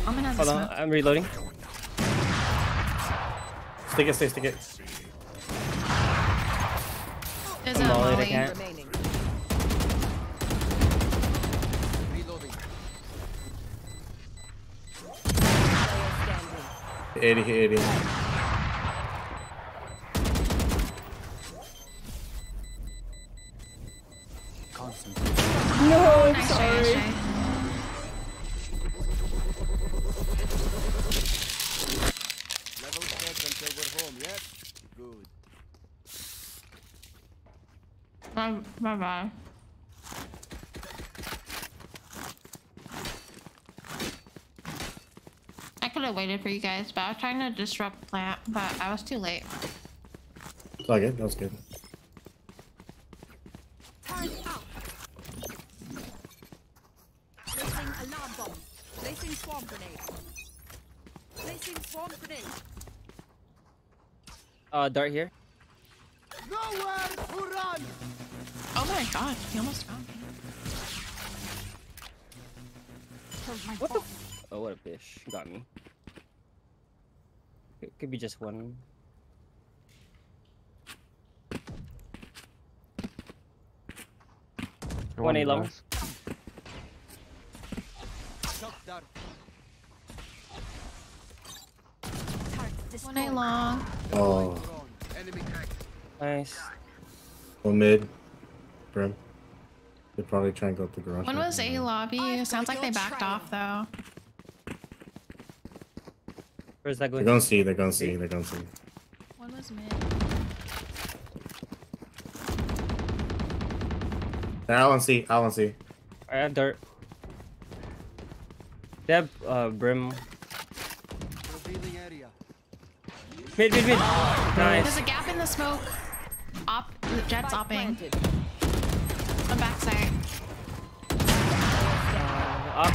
Speaker 1: Omen has a
Speaker 2: Hold on,
Speaker 1: smoke.
Speaker 2: I'm reloading.
Speaker 11: Stick it, stick, it, stick it.
Speaker 1: There's a
Speaker 2: mollied, I
Speaker 1: molly.
Speaker 2: can't.
Speaker 10: Remaining. Player standing.
Speaker 11: 80, 80.
Speaker 2: No, I'm
Speaker 1: Nice try,
Speaker 2: sorry.
Speaker 1: nice try. My, my bad. I could have waited for you guys, but I was trying to disrupt plant, but I was too late.
Speaker 11: It's all good. That was good.
Speaker 4: Placing alarm bomb. Placing swarm grenade. Placing swarm grenade.
Speaker 2: Uh, dart here.
Speaker 7: Nowhere to run!
Speaker 1: Oh my god, he almost found me.
Speaker 2: What the? Oh, what a bitch. Got me. It could be just one. One A long.
Speaker 12: glass.
Speaker 7: Shock dart.
Speaker 1: One A long.
Speaker 11: Oh,
Speaker 2: Nice.
Speaker 11: one mid. Brim. They probably try and go up the garage.
Speaker 1: One was A lobby.
Speaker 4: I've
Speaker 1: Sounds like they backed
Speaker 4: trail.
Speaker 1: off though.
Speaker 2: Where's that going?
Speaker 11: They're
Speaker 2: going?
Speaker 11: gonna see, they're gonna see, they're gonna see.
Speaker 1: One was mid.
Speaker 11: Alan C, Alan C.
Speaker 2: I have dirt. They have uh, brim.
Speaker 7: Revealing area.
Speaker 2: Mid, mid, mid.
Speaker 1: There's
Speaker 2: Nice.
Speaker 1: a gap in the smoke. Op, the Jett's
Speaker 10: Spike
Speaker 1: opping.
Speaker 10: planted.
Speaker 1: On.
Speaker 2: Uh, up.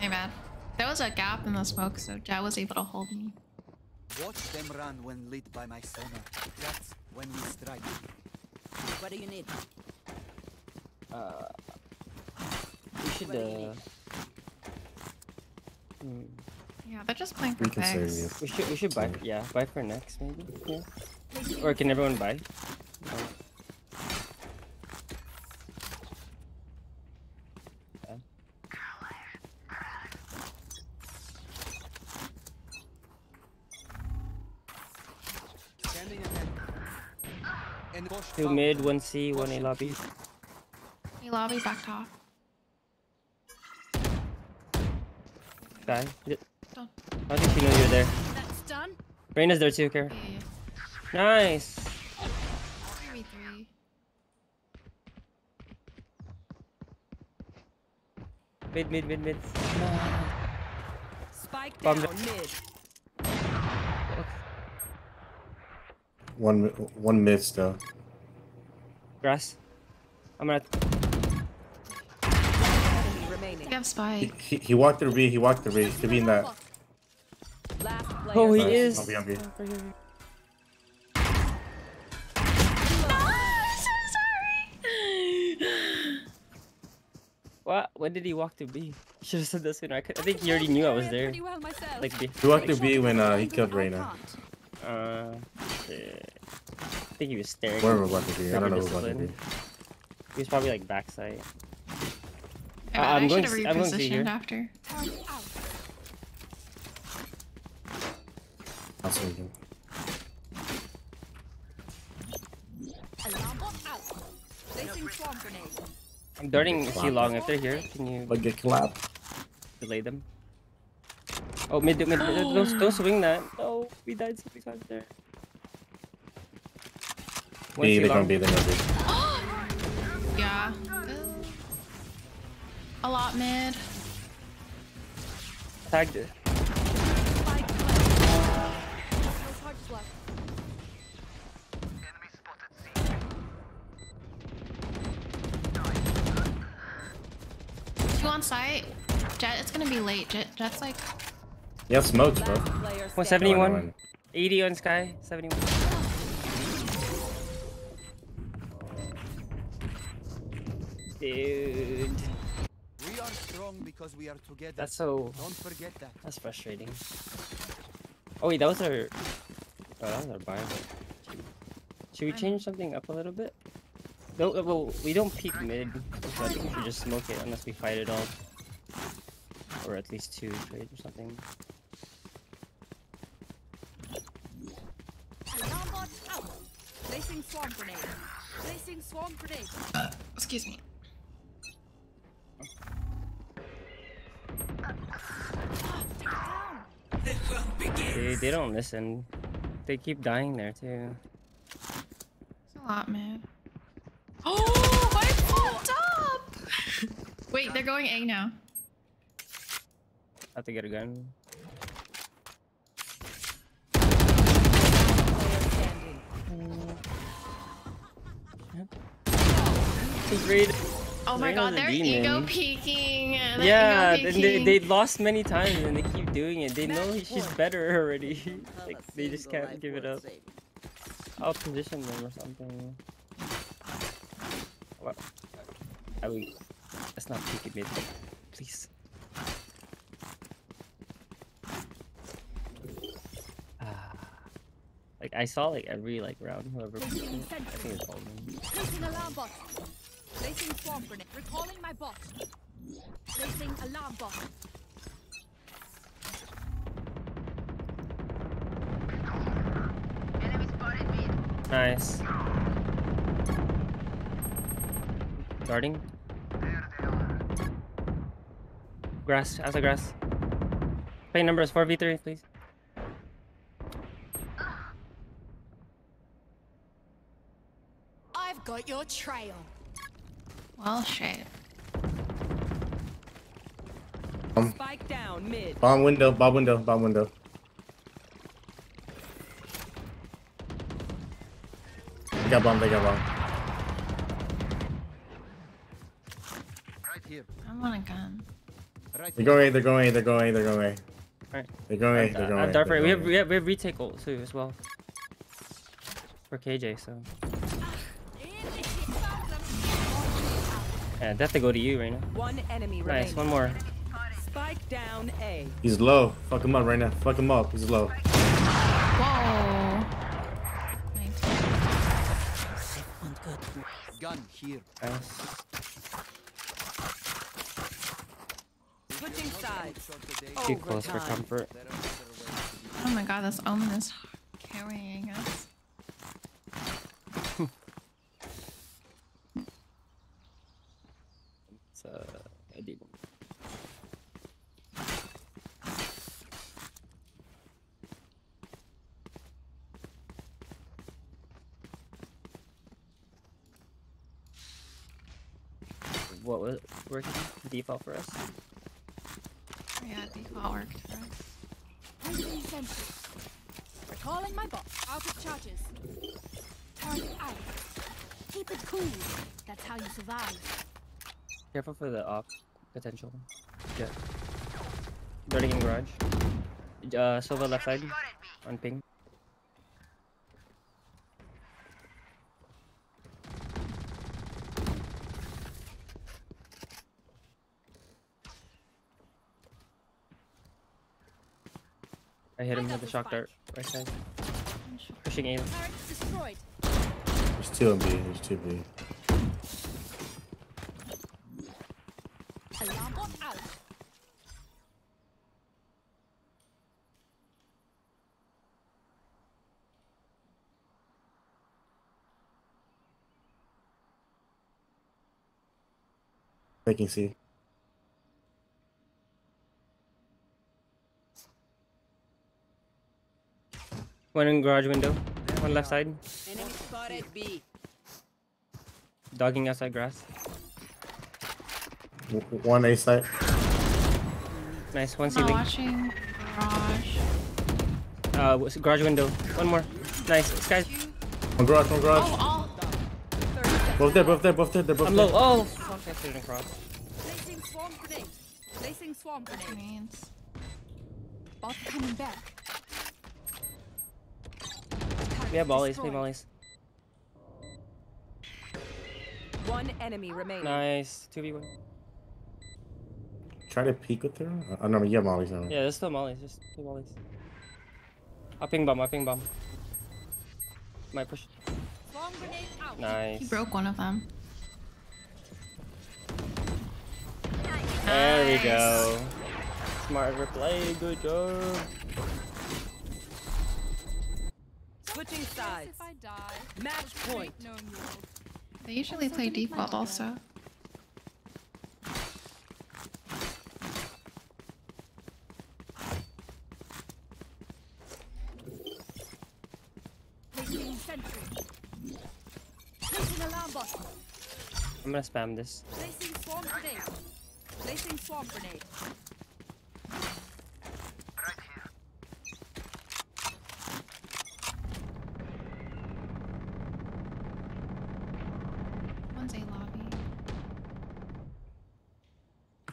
Speaker 1: Hey man. There was a gap in the smoke, so Jett was able to hold me.
Speaker 7: Watch them run when lit by my sonar. That's when we strike.
Speaker 10: What do you need?
Speaker 2: Uh, we should. Uh, hmm,
Speaker 1: Yeah, they're just playing for
Speaker 11: We can save
Speaker 1: picks.
Speaker 11: you.
Speaker 2: we should. We should buy. Yeah, buy for next maybe. Yeah. Or can everyone buy? No. Yeah.
Speaker 7: Scanning ahead. And Bosch
Speaker 2: Two mid, one C, one A lobby.
Speaker 1: He lobby backed off.
Speaker 2: Guy. I
Speaker 1: Done.
Speaker 2: don't think she knew you were there.
Speaker 4: That's done.
Speaker 2: Reyna's there too, Kara.
Speaker 1: Yeah, yeah.
Speaker 2: Nice.
Speaker 1: 3v3.
Speaker 2: Mid, mid, mid, mid.
Speaker 10: Spike
Speaker 2: Bomb
Speaker 10: down mid.
Speaker 11: One, mi- one mid still.
Speaker 2: Grass. I'm gonna.
Speaker 1: We have
Speaker 11: He,
Speaker 1: spike.
Speaker 11: he, he walked through B, he walked through B. He could be in that.
Speaker 2: Oh, he
Speaker 11: Nice.
Speaker 2: is.
Speaker 11: I'll be on B.
Speaker 2: Oh, What? When did he walk to B? Should have said this sooner. I, could, I think he already knew I was there.
Speaker 4: Well.
Speaker 2: Like B.
Speaker 11: He walked
Speaker 2: to
Speaker 11: through B when uh, he killed Reyna.
Speaker 2: uh, shit. I think he was staring.
Speaker 11: Whoever walked through B. I don't know who
Speaker 2: Super
Speaker 11: walked through B.
Speaker 2: He was probably like backside.
Speaker 1: Yeah,
Speaker 2: Uh, I'm
Speaker 1: I
Speaker 2: going to- I'm going to see here.
Speaker 1: after.
Speaker 11: I'll see him.
Speaker 4: Alarm bomb out. Placing swarm grenade.
Speaker 2: I'm darting C
Speaker 11: Wow.
Speaker 2: long. If they're here, can you
Speaker 11: But get clapped.
Speaker 2: delay them? Oh, mid, mid, mid. Don't, don't swing that. No, we died so many times there. One
Speaker 11: B,
Speaker 2: C
Speaker 11: they're gonna be, they're gonna be.
Speaker 1: Yeah. A lot mid.
Speaker 2: Tagged it.
Speaker 4: Spike planted. No charges left.
Speaker 1: Two on site. Jett, it's gonna be late. Jett, Jett's like.
Speaker 11: He has smokes, bro.
Speaker 10: Last player standing.
Speaker 2: 171. 80 on Skye. 71. Dude.
Speaker 7: We are strong because we are together.
Speaker 2: That's so.
Speaker 7: Don't forget that.
Speaker 2: That's frustrating. Oh wait, that was our. Oh, that was our bio. Should we change something up a little bit? No, uh, well, we don't peek mid, so I think we should just smoke it unless we fight it all. Or at least two trades or something.
Speaker 4: Alarm bot out. Placing swarm grenade. Placing swarm grenade.
Speaker 1: Excuse me.
Speaker 2: They, they don't listen. They keep dying there too.
Speaker 1: It's a lot, man. Wait, they're going A now.
Speaker 2: I have to get a gun. Agreed.
Speaker 1: Oh my god, they're ego peeking. They're
Speaker 2: Yeah,
Speaker 1: ego
Speaker 2: and they, they lost many times and they keep doing it. They know she's better already. like, they just can't give it up. I'll position them or something. What? I will. Let's not peek it mid, please. Ah. Like I saw like every like round whoever peeked. I think it's all of them.
Speaker 4: Placing alarm bot. Placing swarm grenade. Recalling my bot. Placing alarm bot.
Speaker 2: Nice. Guarding. Grass, outside grass. Play numbers 4v3, please.
Speaker 4: I've got your trail.
Speaker 1: Well, shit.
Speaker 11: Um,
Speaker 10: Spike down mid.
Speaker 11: bomb window, bomb window, bomb window. They got bomb, they got bomb.
Speaker 7: Right here.
Speaker 1: I want a gun.
Speaker 7: Right
Speaker 11: They're going A, they're going A, they're going A, they're going A.
Speaker 2: Alright.
Speaker 11: They're going A, they're
Speaker 2: Uh,
Speaker 11: going A.
Speaker 2: Dark
Speaker 11: they're
Speaker 2: we have we have we have retake ult too as well. For KJ, so yeah, they have to go to you right now.
Speaker 10: One enemy
Speaker 2: Nice,
Speaker 10: remaining.
Speaker 2: one more.
Speaker 10: Spike down A.
Speaker 11: A. He's low. Fuck him up right now. Fuck him up. He's low.
Speaker 1: Whoa.
Speaker 7: Gun here.
Speaker 2: Nice.
Speaker 10: Switching sides.
Speaker 2: Too close for comfort.
Speaker 1: Oh my god, this omen is carrying us.
Speaker 2: It's uh, I didn't. What was working default for us?
Speaker 1: Yeah, default worked for us.
Speaker 4: Placing sentry. Recalling my bot. Out of charges. Target out. Keep it cool. That's how you survive.
Speaker 2: Careful for the op potential. Yeah. Burning in garage. Uh, Silva left side. On ping. The shock dart. Right side. Pushing aim.
Speaker 11: There's two B. There's two B. Taking C.
Speaker 2: One in garage window. One left side.
Speaker 10: Enemy spotted B.
Speaker 2: Dogging outside grass.
Speaker 11: W- One A site.
Speaker 2: Nice. One ceiling.
Speaker 1: watching garage.
Speaker 2: Uh, what's- garage window. One more. Nice. Guys.
Speaker 11: One garage, one garage.
Speaker 1: Oh, all.
Speaker 11: Both there, both there, both there. They're both
Speaker 2: I'm
Speaker 11: there.
Speaker 2: low. Oh, fuck. I didn't cross.
Speaker 4: Placing swarm grenade. Placing swarm grenade.
Speaker 1: Grenades.
Speaker 4: Bot coming back.
Speaker 2: We have mollies. Play mollies.
Speaker 10: One enemy remaining.
Speaker 2: Nice. 2v1.
Speaker 11: Try to peek with her. Oh no, you have mollies now.
Speaker 2: Yeah, there's still mollies. Just two mollies. I'll ping bomb. I'll ping bomb. Might push.
Speaker 4: Swarm grenade out.
Speaker 1: He
Speaker 2: Nice.
Speaker 1: broke one of them.
Speaker 2: There we go. Smart replay. Good job.
Speaker 10: Switching sides.
Speaker 4: If I die,
Speaker 10: Match point.
Speaker 4: no.
Speaker 1: They usually play default also.
Speaker 4: Placing sentry. Placing alarm bot.
Speaker 2: I'm gonna spam this.
Speaker 4: Placing swarm grenade. Placing swarm grenade.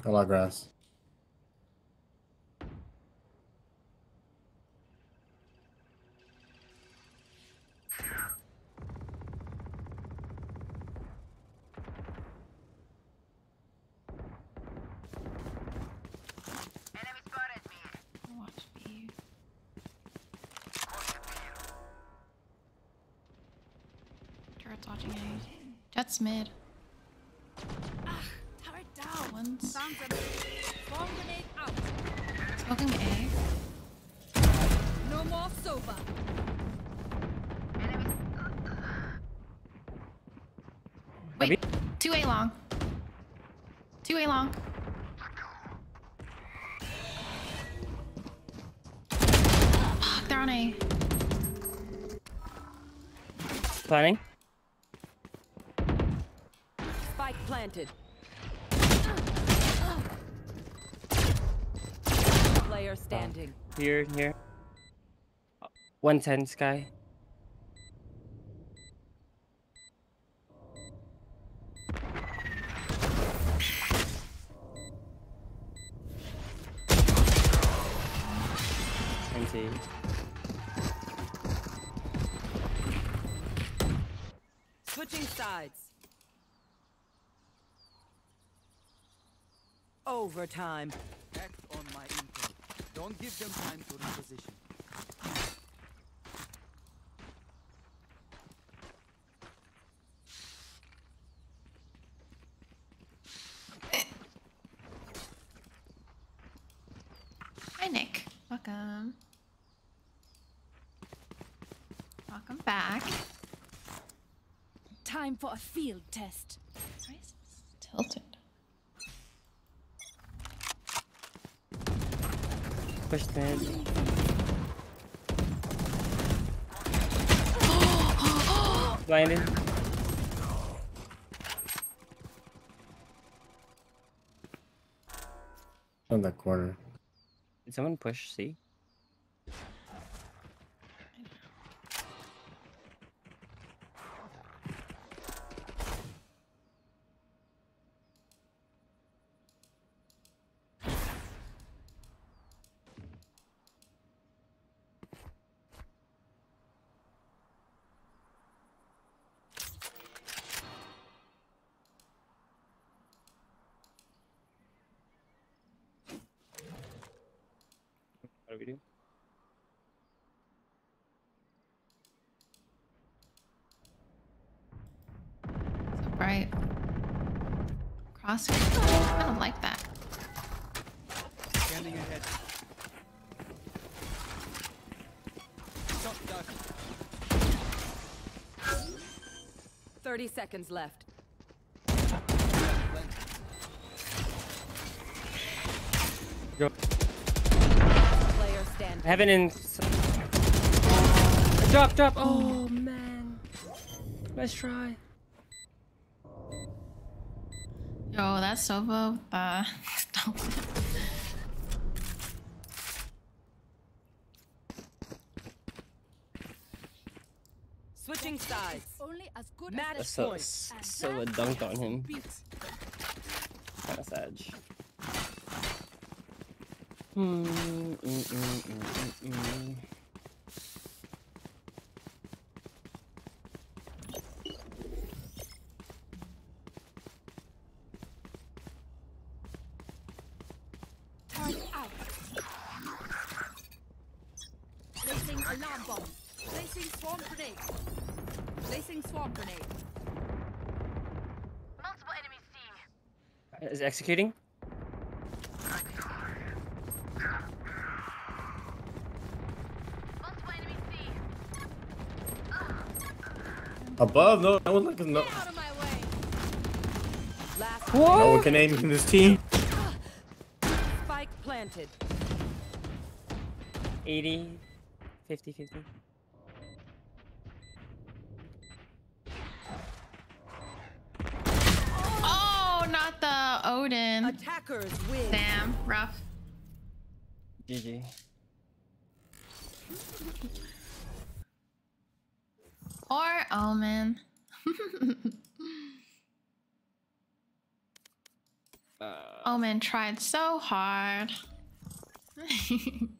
Speaker 1: A
Speaker 11: lot of grass.
Speaker 1: Turret's watching A. Jett's mid.
Speaker 4: Turret down.
Speaker 1: One's
Speaker 4: Found them. Grenade out.
Speaker 1: smoking A.
Speaker 4: No more Sova.
Speaker 1: Wait, two A long. Two A long. Fuck, they're on A.
Speaker 2: Planning.
Speaker 10: Spike planted. Player standing.
Speaker 2: Here, here. 110 Skye. Twenty.
Speaker 10: Switching sides. Overtime.
Speaker 7: Act on my intel. Don't give them time to reposition.
Speaker 1: Hi, Nick. Welcome. Welcome back.
Speaker 4: Time for a field test.
Speaker 1: Why is this tilted?
Speaker 2: Push mid. Blinded.
Speaker 11: On that corner.
Speaker 2: Did someone push C?
Speaker 1: Crosshair. I don't like that.
Speaker 7: Scanning ahead. Shot duck.
Speaker 10: 30 seconds left.
Speaker 2: Go.
Speaker 10: Player standing.
Speaker 2: Heaven in. Drop, drop. Oh man. Nice try.
Speaker 1: Yo, that Sova, uh,
Speaker 10: Switching sides.
Speaker 4: Only as good
Speaker 10: Match
Speaker 4: as
Speaker 2: So,
Speaker 10: point.
Speaker 2: so a dunked on him.
Speaker 4: beat.
Speaker 2: Kinda sad. Hmm. mm, mm, mm, mm, mm.
Speaker 4: Swarm bomb. Placing swarm grenade. Placing swarm grenade.
Speaker 8: Multiple enemies seen.
Speaker 2: Is it executing?
Speaker 8: Multiple enemies seen.
Speaker 11: Above? No, no one like no.
Speaker 4: Out of my way.
Speaker 10: Last
Speaker 11: No one can aim in this team.
Speaker 10: spike planted.
Speaker 2: 80, 50, 50.
Speaker 1: Oh, not the Odin.
Speaker 10: Attackers win.
Speaker 1: Damn, rough.
Speaker 2: GG.
Speaker 1: Or Omen.
Speaker 2: Uh,
Speaker 1: Omen tried so hard.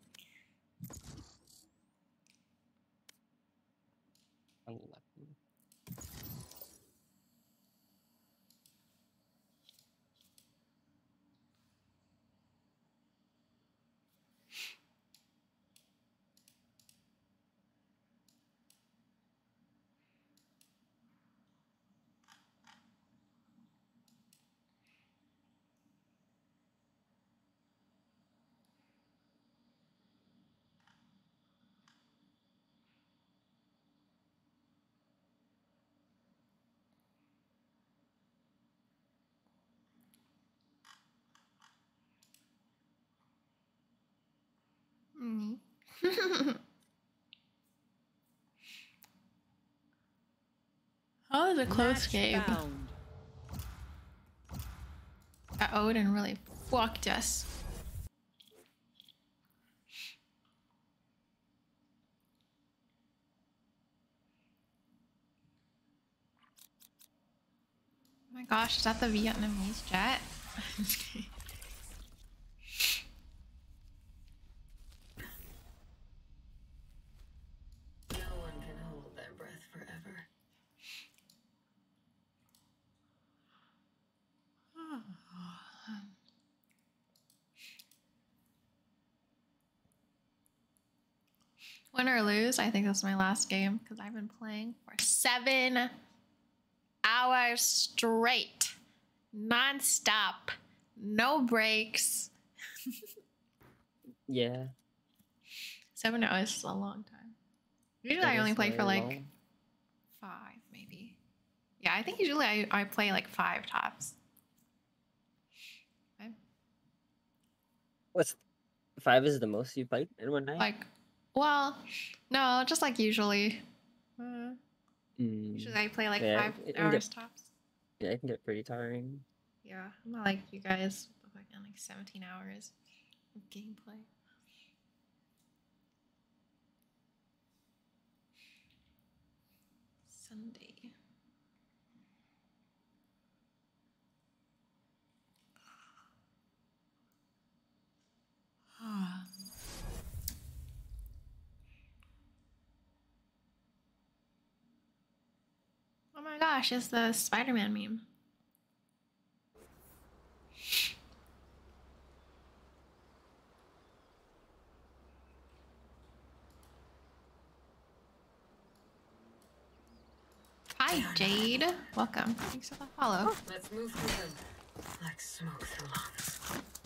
Speaker 1: Oh, it a close
Speaker 10: Match
Speaker 1: game.
Speaker 10: found.
Speaker 1: That Odin really fucked us. Oh my gosh, is that the Vietnamese Jett?
Speaker 13: No one can hold their breath forever.
Speaker 1: Win or lose, I think this is my last game because I've been playing for seven hours straight, non-stop, no breaks.
Speaker 2: Yeah.
Speaker 1: Seven hours is a long time. Usually I only play for like
Speaker 2: long.
Speaker 1: five, maybe. Yeah, I think usually I, I play like five tops. Okay.
Speaker 2: What's five is the most you played in one night?
Speaker 1: Like, well, no, just like usually. Uh,
Speaker 2: Mm.
Speaker 1: usually I play like
Speaker 2: Yeah,
Speaker 1: five
Speaker 2: can get-
Speaker 1: hours tops.
Speaker 2: Yeah, it can get pretty tiring.
Speaker 1: Yeah, I'm not like you guys, like like 17 hours of gameplay. Sunday. Oh my gosh, it's the Spider Man meme. Hi, Jade. Welcome. Thanks for the follow.
Speaker 13: Let's move through them like smoke through lungs.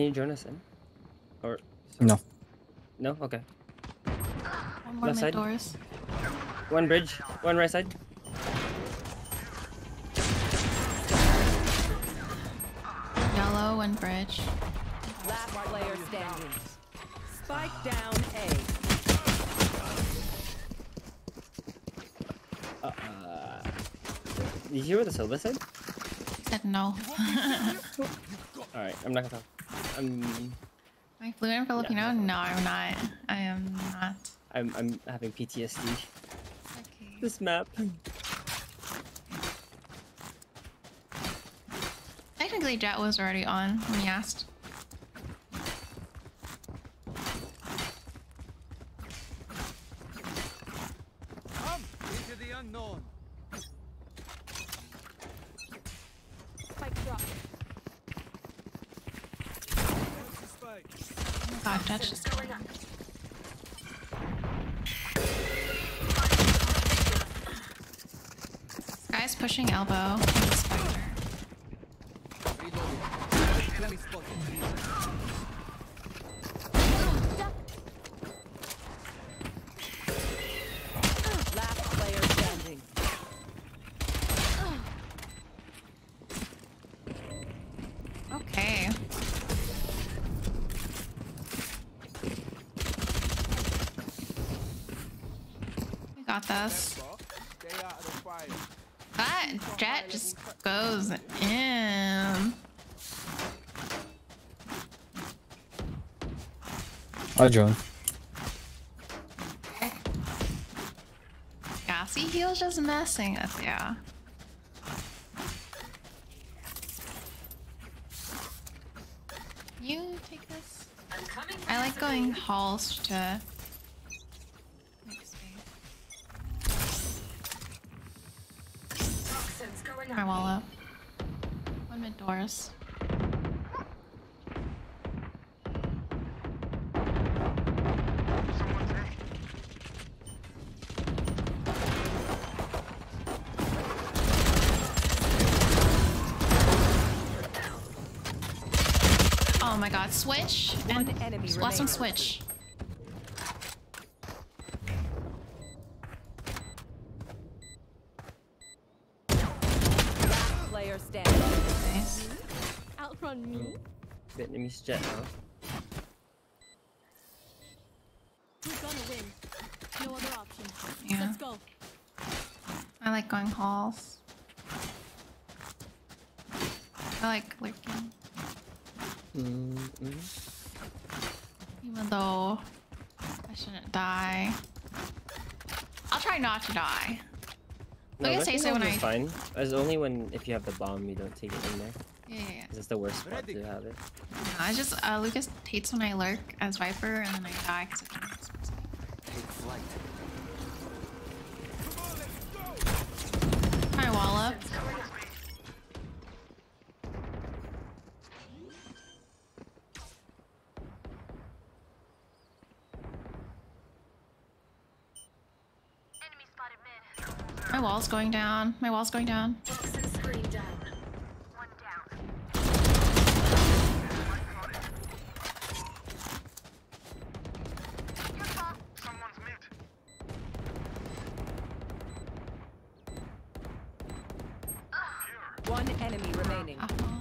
Speaker 2: Can you join us in? Or
Speaker 14: no?
Speaker 2: No. Okay.
Speaker 1: One more
Speaker 2: Left side.
Speaker 1: Doors.
Speaker 2: One bridge. One right side.
Speaker 1: Yellow. One bridge.
Speaker 10: Last player standing. Spike down A.
Speaker 2: Did you hear what the Silva said?
Speaker 1: Said no.
Speaker 2: All right, I'm not gonna talk. I'm,
Speaker 1: Am I fluent in Filipino? No, I'm not. I am not.
Speaker 2: I'm, I'm having PTSD. This map.
Speaker 1: Technically, Jett was already on when you asked.
Speaker 7: Come into the unknown.
Speaker 4: Spike drop.
Speaker 7: Spike.
Speaker 1: God, Jett just Guy's pushing elbow. got this.
Speaker 7: Stay out of the fire.
Speaker 1: That Jett just goes in.
Speaker 14: Hi, John.
Speaker 1: Yeah, see, he was just messing with you. You take this. I like going halls to and
Speaker 10: One
Speaker 1: watch them switch.
Speaker 10: Player standing.
Speaker 1: Nice.
Speaker 4: Outrun me.
Speaker 2: Vietnamese Jett now.
Speaker 4: Who's gonna win? No other option.
Speaker 1: Yeah.
Speaker 4: Let's go.
Speaker 1: I like going halls. I like lurking.
Speaker 2: Mm -mm.
Speaker 1: Even though I shouldn't die. I'll try not to die. Like I say
Speaker 2: thing
Speaker 1: so when
Speaker 2: is
Speaker 1: I
Speaker 2: fine. It's only when if you have the bomb you don't take it in there.
Speaker 1: Yeah, yeah, yeah.
Speaker 2: 'Cause That's the worst spot to have it.
Speaker 1: No, I just uh, Lucas hates when I lurk as Viper and then I die because I can't.
Speaker 6: Take flight.
Speaker 1: My wall up. My wall's going down. My wall's going down.
Speaker 10: One enemy remaining.
Speaker 1: Uh-huh.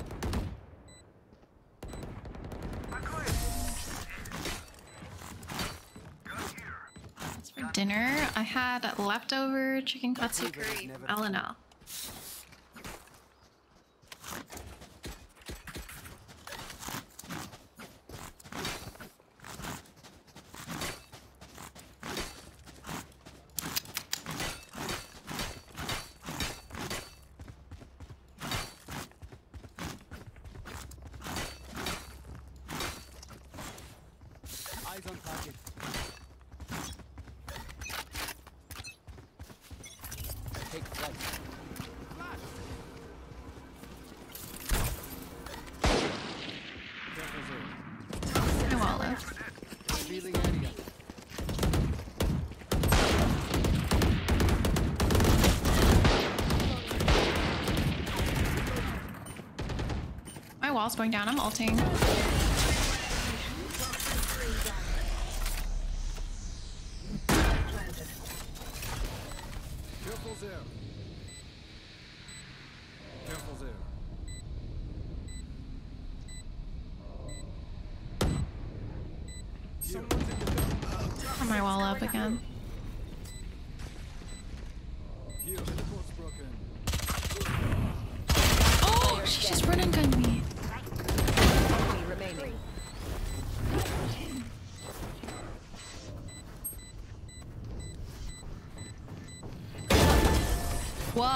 Speaker 1: That's for dinner. I had leftover chicken katsu curry from L&L.
Speaker 7: Eyes on target.
Speaker 1: Wall's going down. I'm ulting.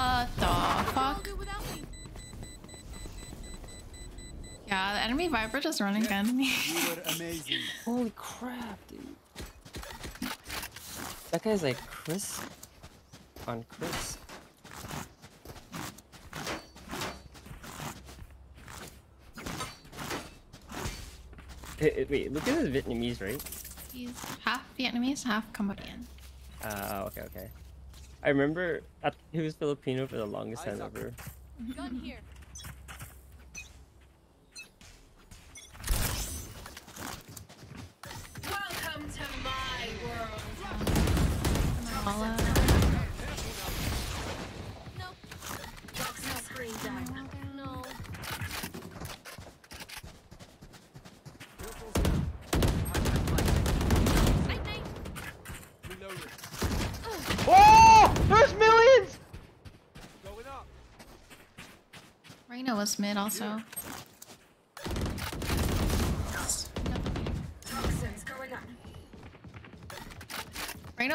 Speaker 1: What the fuck? Yeah, the enemy Viper just running gun me.
Speaker 7: You were amazing.
Speaker 2: Holy crap, dude. That guy's like Chris on Chris. Wait, look at this Vietnamese, right?
Speaker 1: He's half Vietnamese, half Cambodian.
Speaker 2: Ah, okay, okay. I remember I, he was Filipino for the longest time ever.
Speaker 4: Gun here.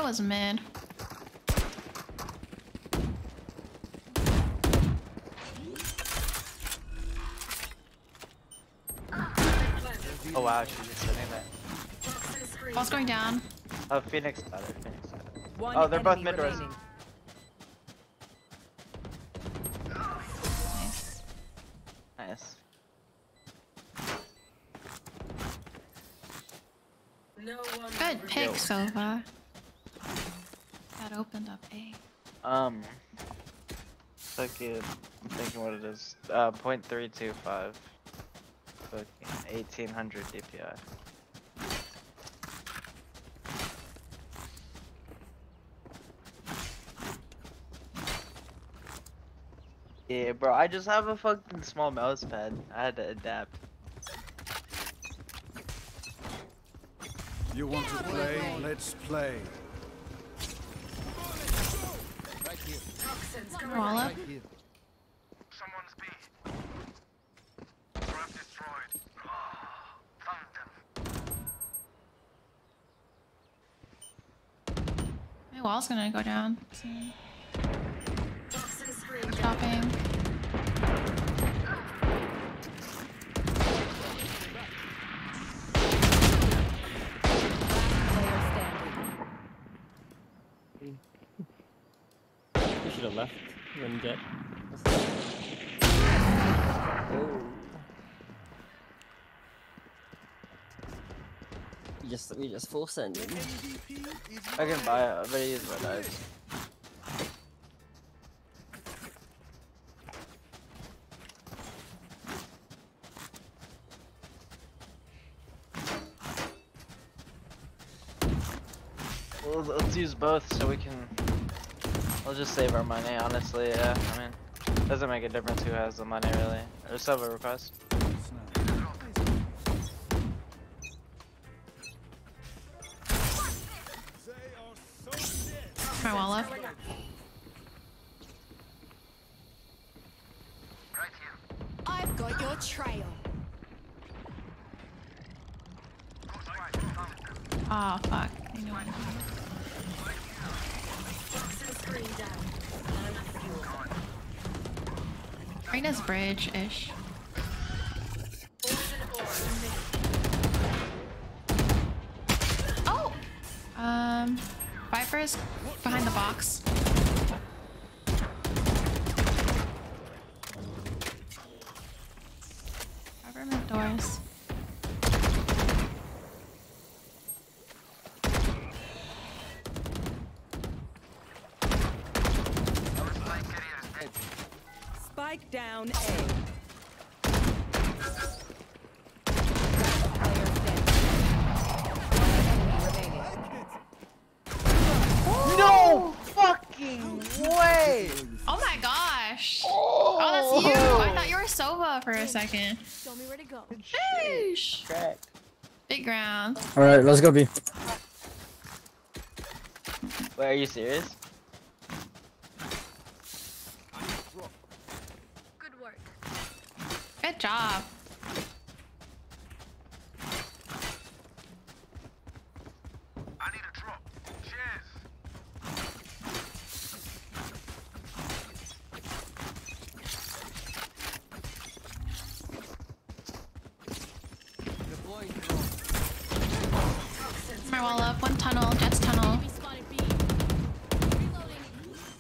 Speaker 1: Was mid.
Speaker 14: Oh wow, she's just sitting there.
Speaker 13: Toxin
Speaker 1: Ball's going down.
Speaker 14: Oh, Phoenix got it. Phoenix got it.
Speaker 10: One
Speaker 14: Oh, they're both
Speaker 10: enemy
Speaker 14: mid doors.
Speaker 1: Nice.
Speaker 14: Nice.
Speaker 13: No one
Speaker 1: Good pick, Sova. That opened up A.
Speaker 14: Um. Fucking, I'm thinking what it is. Uh, point three two five. Fucking eighteen hundred DPI. Yeah, bro, I just have a fucking small mouse pad. I had to adapt.
Speaker 7: You want to play? Let's play.
Speaker 13: Toxins going
Speaker 1: Wall
Speaker 13: up.
Speaker 1: up.
Speaker 8: Someone's B. Trap destroyed. Ah, found them.
Speaker 1: My wall's gonna go down soon.
Speaker 13: Toxin screen down.
Speaker 1: Stopping.
Speaker 10: Player standing.
Speaker 2: You should have left when Jett. Oh. We just we just full send him.
Speaker 14: I can buy it, I but he use my dice. Well, let's use both so we can. We'll just save our money, honestly. Yeah, I mean, doesn't make a difference who has the money really. Or silver request.
Speaker 1: My wall up. Bridge-ish. Oh! Um, Viper's behind the box. Second.
Speaker 4: Show me where to go.
Speaker 1: Sheesh.
Speaker 14: Cracked.
Speaker 1: Big round.
Speaker 15: Alright, let's go B.
Speaker 14: Wait, are you serious?
Speaker 4: Good work.
Speaker 1: Good job.
Speaker 8: I need a drop. Cheers.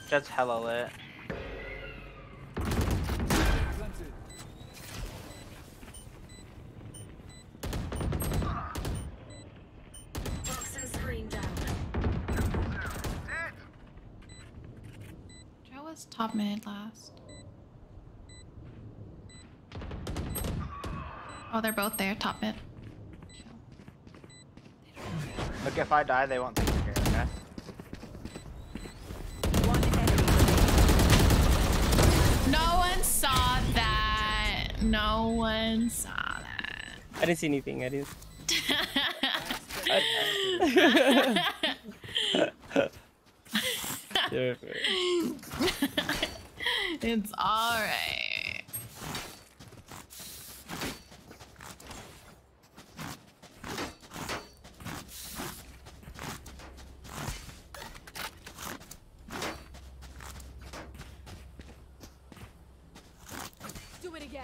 Speaker 14: Jett's hella lit.
Speaker 13: Toxin screen down.
Speaker 1: Joe was top mid last. Oh, they're both there, top mid.
Speaker 14: Look, if I die, they won't think you're here, okay?
Speaker 10: One enemy
Speaker 1: No one saw that. No one saw that.
Speaker 2: I didn't see anything. I didn't.
Speaker 1: It's alright.
Speaker 4: Do it again.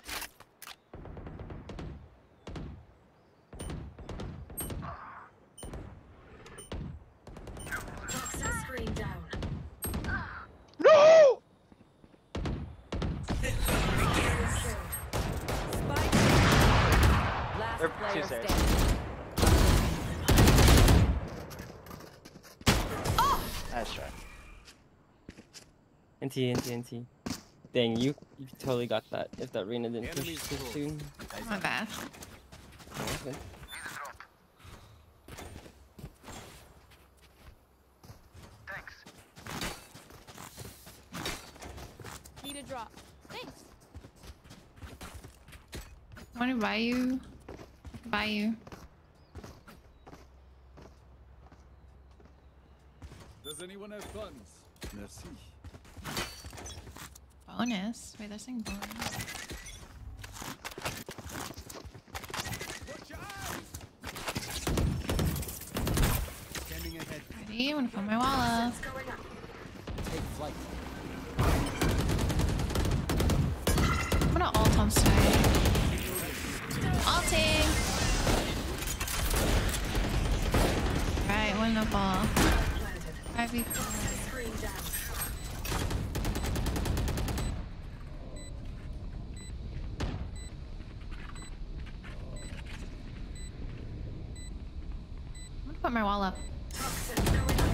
Speaker 2: NT, NT, NT. Dang, you, you totally got that. If that Reyna didn't push too soon.
Speaker 1: My bad.
Speaker 2: Yeah, that's good.
Speaker 4: Need a drop. Thanks.
Speaker 1: I wanna buy you. Buy you.
Speaker 7: Does anyone have funds? Merci.
Speaker 1: Bonus. Wait, they're saying bonus. Ready? I'm gonna put my wall up. Put my wall up.
Speaker 13: Toxin going up.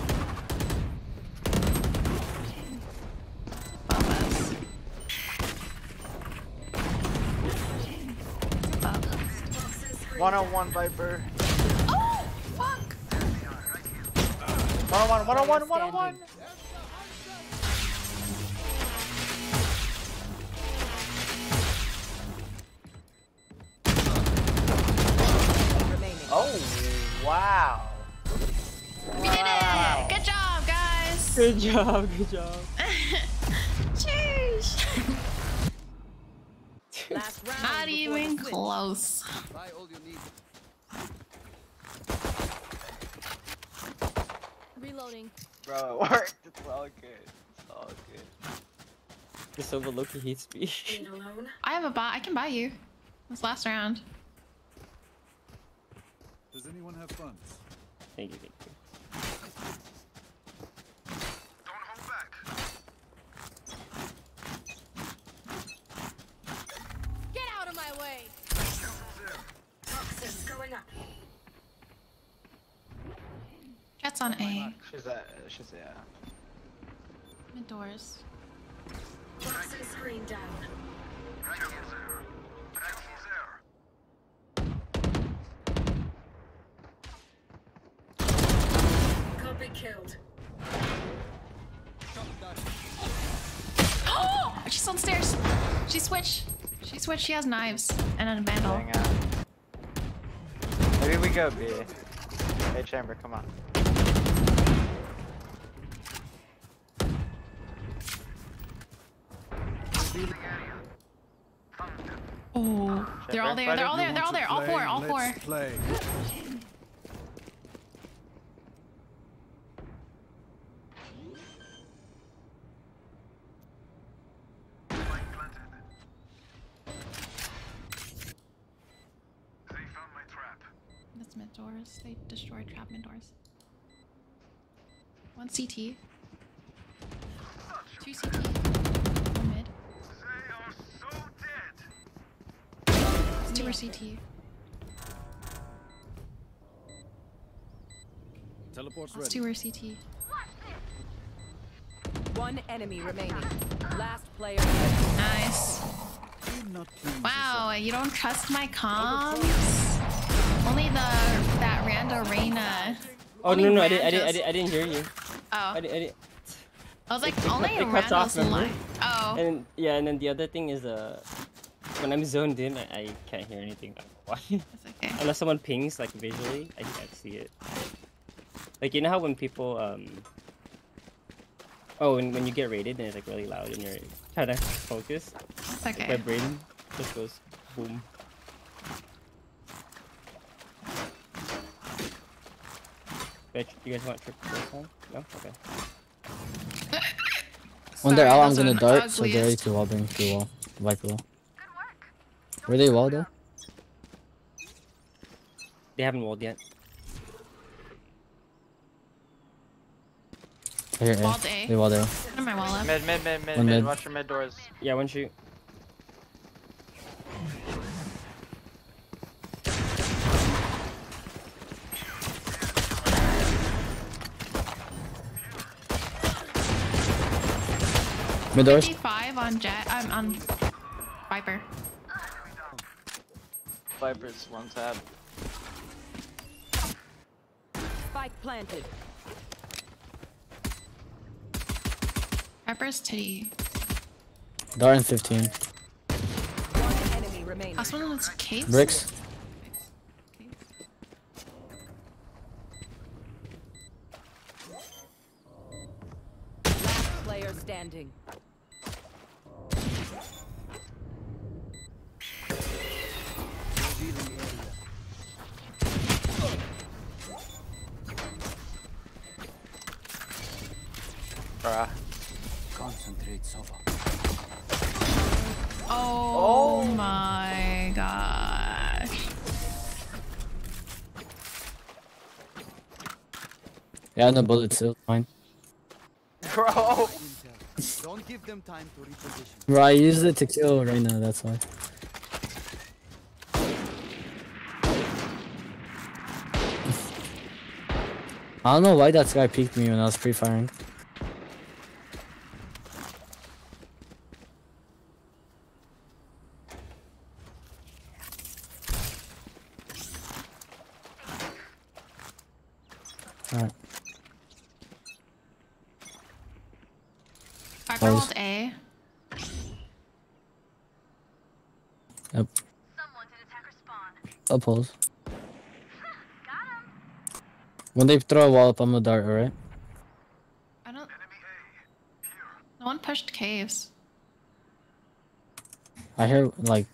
Speaker 1: Above us. Above us.
Speaker 13: Toxin screen
Speaker 14: 101 Viper.
Speaker 1: Oh! Fuck!
Speaker 14: 101, 101,
Speaker 1: job,
Speaker 2: good job.
Speaker 1: Cheers!
Speaker 10: Last round.
Speaker 1: Not even close.
Speaker 7: Buy all you need.
Speaker 4: Reloading.
Speaker 14: Bro, it worked. It's all good. It's all good.
Speaker 2: The Silva Loki hates me.
Speaker 13: Being alone.
Speaker 1: I have a bot. I can buy you. This last round.
Speaker 7: Does anyone have funds?
Speaker 2: thank you, thank you.
Speaker 1: Jett's on oh A.
Speaker 14: She's at, she's yeah.
Speaker 1: Mid doors.
Speaker 13: Toxin screen down.
Speaker 8: Right here, sir. Right here.
Speaker 13: Copy killed.
Speaker 1: Oh! She's on stairs. She switched. She switched. She has knives and a vandal.
Speaker 14: Hang on. Maybe we go B. Hey, Chamber, come on.
Speaker 1: Oh, they're all there. They're all there. They're all there. All four. All four.
Speaker 7: That's mid
Speaker 1: doors. They destroyed trap mid doors. One CT. Two CT. Two were CT.
Speaker 7: Teleport's
Speaker 1: Last
Speaker 7: ready.
Speaker 1: two were CT.
Speaker 10: One enemy remaining. Last player.
Speaker 1: Nice. Wow, you don't trust my comms? Only the that rando Reyna.
Speaker 2: Oh
Speaker 1: Only
Speaker 2: no no I didn't I didn't I didn't, I didn't hear you.
Speaker 1: Oh.
Speaker 2: I didn't, I didn't.
Speaker 1: I was like,
Speaker 2: it,
Speaker 1: only
Speaker 2: it cuts off, remember?
Speaker 1: Oh.
Speaker 2: And yeah, and then the other thing is uh, when I'm zoned in, I, I can't hear anything. I don't. Unless someone pings like visually, I can't see it. Like you know how when people um. Oh, and when you get raided and it's like really loud and you're trying to focus. like,
Speaker 1: okay.
Speaker 2: my brain just goes boom. Guys, You guys want triple this one? No? Okay.
Speaker 15: When they're
Speaker 1: Sorry,
Speaker 15: out, I'm gonna dart, so get ready
Speaker 1: ugliest.
Speaker 15: to wall bang through wall. Viper wall. Were they walled though?
Speaker 2: They haven't walled yet.
Speaker 15: Here, A.
Speaker 1: Walled A.
Speaker 15: They walled A.
Speaker 1: Put my wall up.
Speaker 14: Mid, mid, mid, mid,
Speaker 15: One
Speaker 14: mid.
Speaker 15: mid.
Speaker 14: Watch your mid doors.
Speaker 2: Yeah, one shoot.
Speaker 15: Mid doors.
Speaker 1: 55 on Jett. I'm on Viper.
Speaker 14: Viper's one tab.
Speaker 10: Spike planted.
Speaker 1: Viper's titty.
Speaker 15: Dart in 15.
Speaker 10: One enemy remaining.
Speaker 1: Last one was caves.
Speaker 15: Bricks.
Speaker 10: Last player standing.
Speaker 15: Yeah, no bullets still fine.
Speaker 14: Bro.
Speaker 7: Don't give them time to reposition.
Speaker 15: Bro, I used it to kill right now, that's why. I don't know why that guy peeked me when I was pre-firing. Alright.
Speaker 1: Viper
Speaker 15: Close.
Speaker 1: rolled A.
Speaker 15: Yep. Up pulls. When they throw a wall up, I'm gonna dart, alright?
Speaker 1: I don't. No one pushed caves.
Speaker 15: I hear like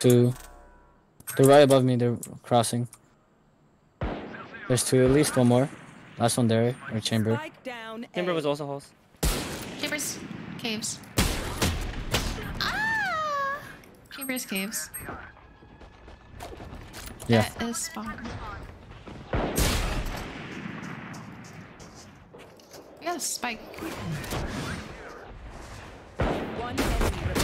Speaker 15: two. They're right above me. They're crossing. There's two, at least one more. Last one there, or chamber.
Speaker 10: Spike down.
Speaker 2: Timber
Speaker 10: A.
Speaker 2: was also host.
Speaker 1: Chambers. Caves. Ah! Chambers caves.
Speaker 15: Yeah.
Speaker 1: That is spawn. We got a spike.
Speaker 10: One enemy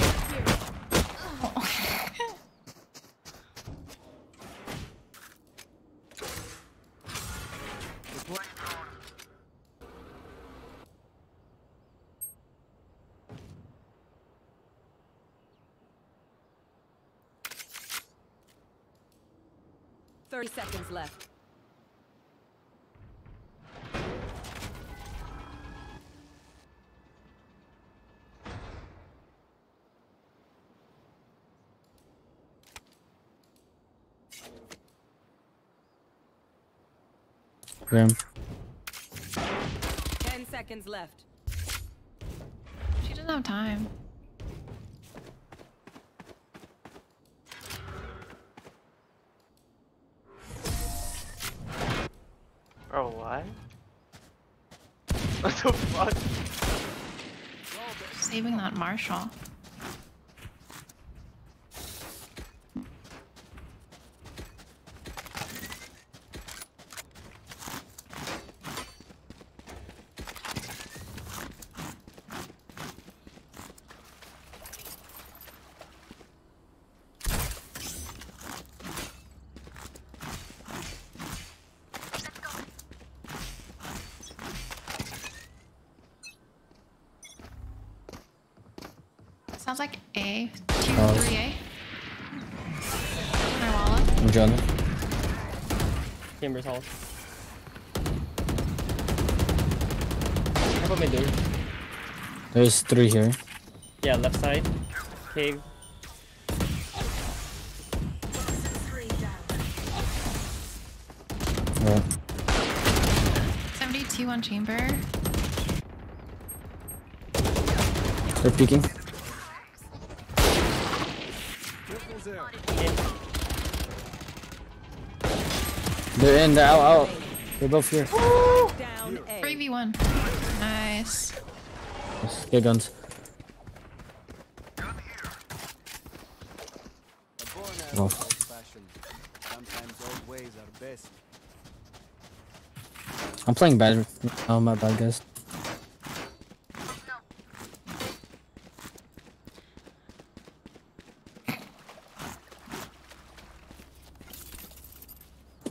Speaker 10: seconds left.
Speaker 15: Grim.
Speaker 10: Ten seconds left.
Speaker 1: She doesn't have time.
Speaker 14: the fuck?
Speaker 1: Saving that Marshall. Sounds like A. Two,
Speaker 15: Oh.
Speaker 1: three A. My wallet.
Speaker 15: I'm John.
Speaker 2: Chambers Hall. How about mid door?
Speaker 15: There's three here.
Speaker 2: Yeah, left side. Cave.
Speaker 15: Alright.
Speaker 1: 72 on chamber.
Speaker 15: They're peeking. They're in, they're out, out. They're both here.
Speaker 10: Down
Speaker 1: 3v1. Nice.
Speaker 15: Get guns. Oh.
Speaker 7: Old-fashioned. Sometimes old ways are best.
Speaker 15: I'm playing bad. Oh my bad guys.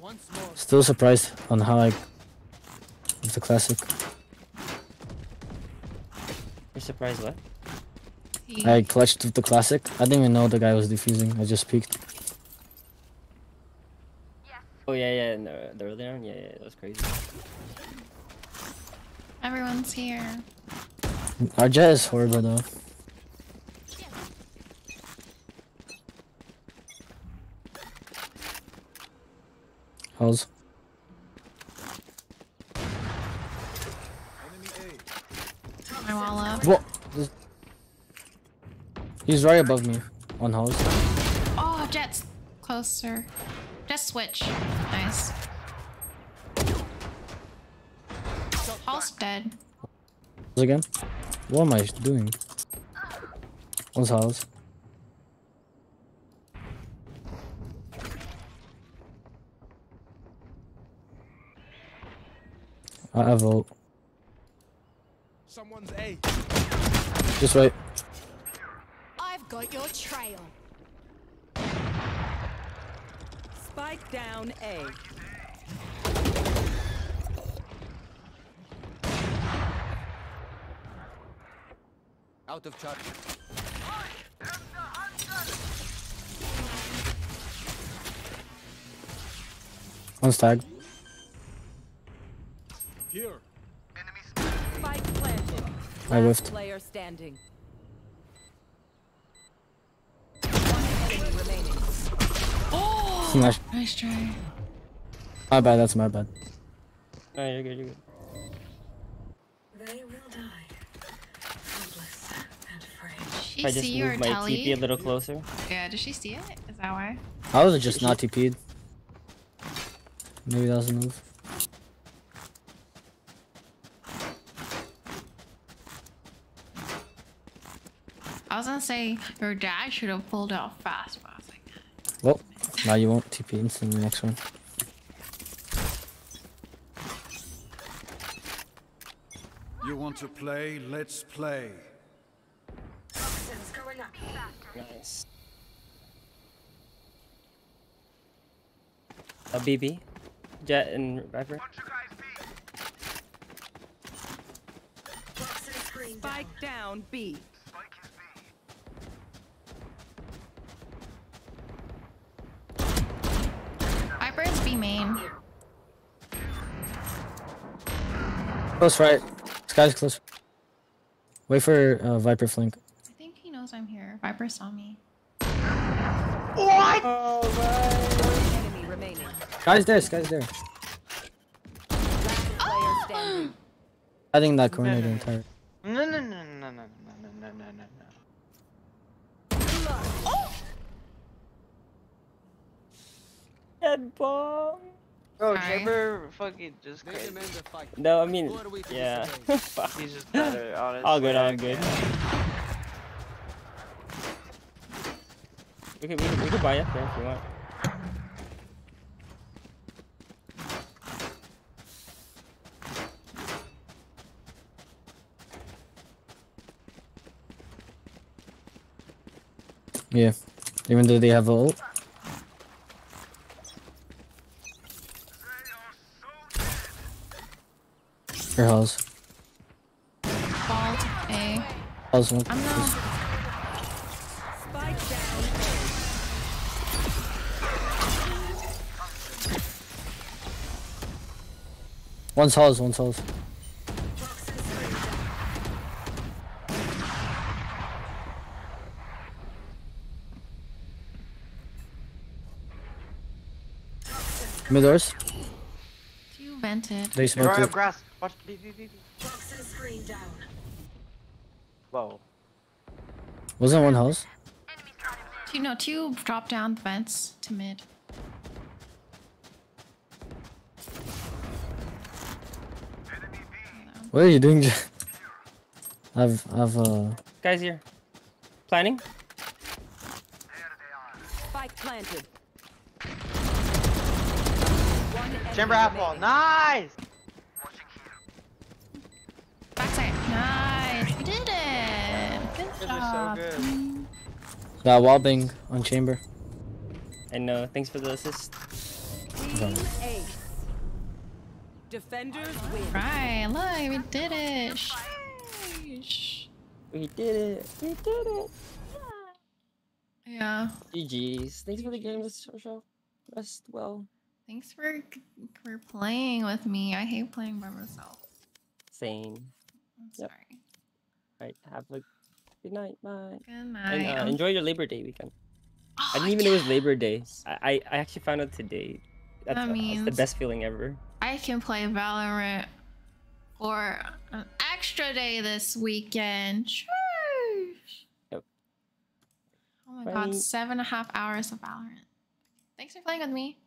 Speaker 14: Once more.
Speaker 15: Still surprised on how I with the classic.
Speaker 2: You're surprised what?
Speaker 15: I clutched with the classic. I didn't even know the guy was defusing. I just peeked.
Speaker 2: Oh yeah, yeah, no, the earlier one, yeah, yeah, that was crazy.
Speaker 1: Everyone's here.
Speaker 15: Our Jett is horrible though. How's
Speaker 1: My wall up.
Speaker 15: what? He's right above me on house.
Speaker 1: Oh, Jett's closer. Just switch. Nice. Hall's dead.
Speaker 15: Again? What am I doing? One's house. I have ult.
Speaker 7: Someone's A.
Speaker 15: Just wait.
Speaker 4: I've got your trail.
Speaker 10: Spike down A.
Speaker 7: Out of charge.
Speaker 15: One's stag.
Speaker 7: Here.
Speaker 10: Spike planted.
Speaker 15: I
Speaker 10: Last
Speaker 15: whiffed.
Speaker 10: player standing. One enemy.
Speaker 1: Oh,
Speaker 15: Smash.
Speaker 1: nice try.
Speaker 15: My bad, that's my bad.
Speaker 2: No, you're good, you're good.
Speaker 13: They will die. Helpless and afraid.
Speaker 1: She
Speaker 2: If I just
Speaker 1: see your
Speaker 2: move my TP a little closer.
Speaker 1: Yeah, does she see it? Is that why?
Speaker 15: I was just not TP'd. Maybe that was a move.
Speaker 1: I was gonna say your dad should have pulled out fast, but I was like,
Speaker 15: Well, now you won't TP into the next one.
Speaker 7: You want to play? Let's play.
Speaker 13: Toxins going up.
Speaker 2: Nice. A BB. Jett and Viper.
Speaker 13: Toxin screen down.
Speaker 10: Spike down B.
Speaker 1: Viper's B main.
Speaker 15: Close right. Skye's close. Wait for uh, Viper flank.
Speaker 1: I think he knows knows I'm here. Viper saw me.
Speaker 14: What?
Speaker 10: Enemy remaining.
Speaker 15: Guys there, guys there.
Speaker 10: Player.
Speaker 15: I think that corner the entire.
Speaker 14: No, no, no, no, no, no, no, no, no, no, no.
Speaker 2: Head bomb.
Speaker 14: Bro,
Speaker 1: Sorry.
Speaker 14: Fucking just
Speaker 7: Make
Speaker 14: crazy.
Speaker 7: him end the fight.
Speaker 2: No, I mean,
Speaker 7: What are we to
Speaker 2: yeah.
Speaker 7: say?
Speaker 2: Fuck.
Speaker 14: He's just better, honestly.
Speaker 2: all good, all
Speaker 14: I
Speaker 2: good.
Speaker 14: can't.
Speaker 2: We can, we can, we can buy it there if you want.
Speaker 15: Yeah. Even though they have a ult. Your house.
Speaker 1: Bald A.
Speaker 15: House one.
Speaker 1: I'm no.
Speaker 15: One's house, one's house. Mid doors.
Speaker 1: Two vented.
Speaker 15: They
Speaker 14: You're
Speaker 15: smoked
Speaker 14: right
Speaker 15: it.
Speaker 14: up grass. Watch B, B, B, B.
Speaker 13: Toxin screen down.
Speaker 14: Whoa.
Speaker 15: Wasn't one house?
Speaker 1: Two no two drop down the vents to mid.
Speaker 15: What are you doing? I've I've uh
Speaker 2: Guys here. Planning?
Speaker 10: Spike planted.
Speaker 14: Chamber apple.
Speaker 10: wall.
Speaker 14: Nice!
Speaker 1: Backside. Nice. We did it. Good job.
Speaker 14: are so good.
Speaker 15: got wallbang on chamber.
Speaker 2: And no, thanks for the assist.
Speaker 10: Team Ace. Defenders win.
Speaker 1: Right. Look, we did it. Sheesh.
Speaker 2: We did it. We did it.
Speaker 1: Yeah.
Speaker 2: GG's. Thanks for the game, this show. Rest well.
Speaker 1: Thanks for for playing with me. I hate playing by myself.
Speaker 2: Same.
Speaker 1: I'm
Speaker 2: Yep.
Speaker 1: sorry.
Speaker 2: Alright, have a good night. Bye.
Speaker 1: Good
Speaker 2: And
Speaker 1: night.
Speaker 2: uh, enjoy your Labor Day weekend. I
Speaker 1: Oh,
Speaker 2: didn't even know it was. Labor Day. I, I I actually found out today. That's,
Speaker 1: That
Speaker 2: that's the best feeling ever.
Speaker 1: I can play Valorant for an extra day this weekend.
Speaker 2: Yep.
Speaker 1: Oh my god, seven and a half hours of Valorant. Thanks for playing with me.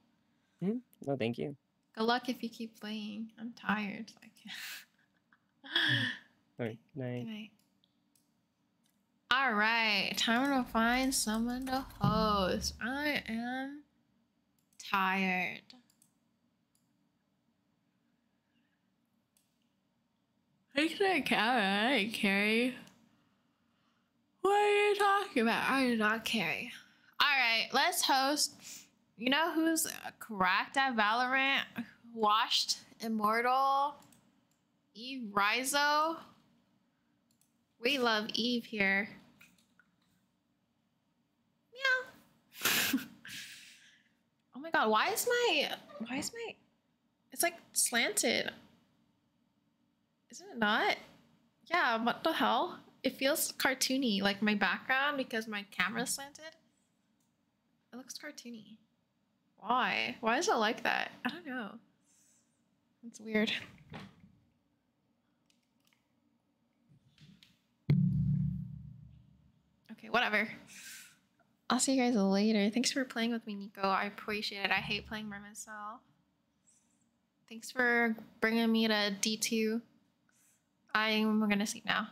Speaker 2: Hmm? No, thank you.
Speaker 1: Good luck if you keep playing. I'm tired. so I can't.
Speaker 2: Alright, night.
Speaker 1: Good night. All right, time to find someone to host. I am tired. I can't carry. I carry. What are you talking about? I do not carry. All right, let's host. You know who's cracked at Valorant? Washed Immortal. Eve Rizo. We love Eve here. Meow. my god, why is my why is my it's like slanted. Isn't it not? Yeah, what the hell? It feels cartoony, like my background because my camera's slanted. It looks cartoony. Why? Why is it like that? I don't know. It's weird. Okay, whatever. I'll see you guys later. Thanks for playing with me, Nico. I appreciate it. I hate playing by myself. Thanks for bringing me to D2. I'm gonna sleep now.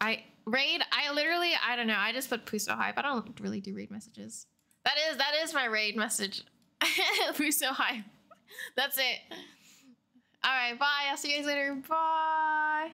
Speaker 1: I raid. I literally. I don't know. I just put Puso hype. I don't really do raid messages. That is that is my raid message. Puso hype. That's it. All right. Bye. I'll see you guys later. Bye.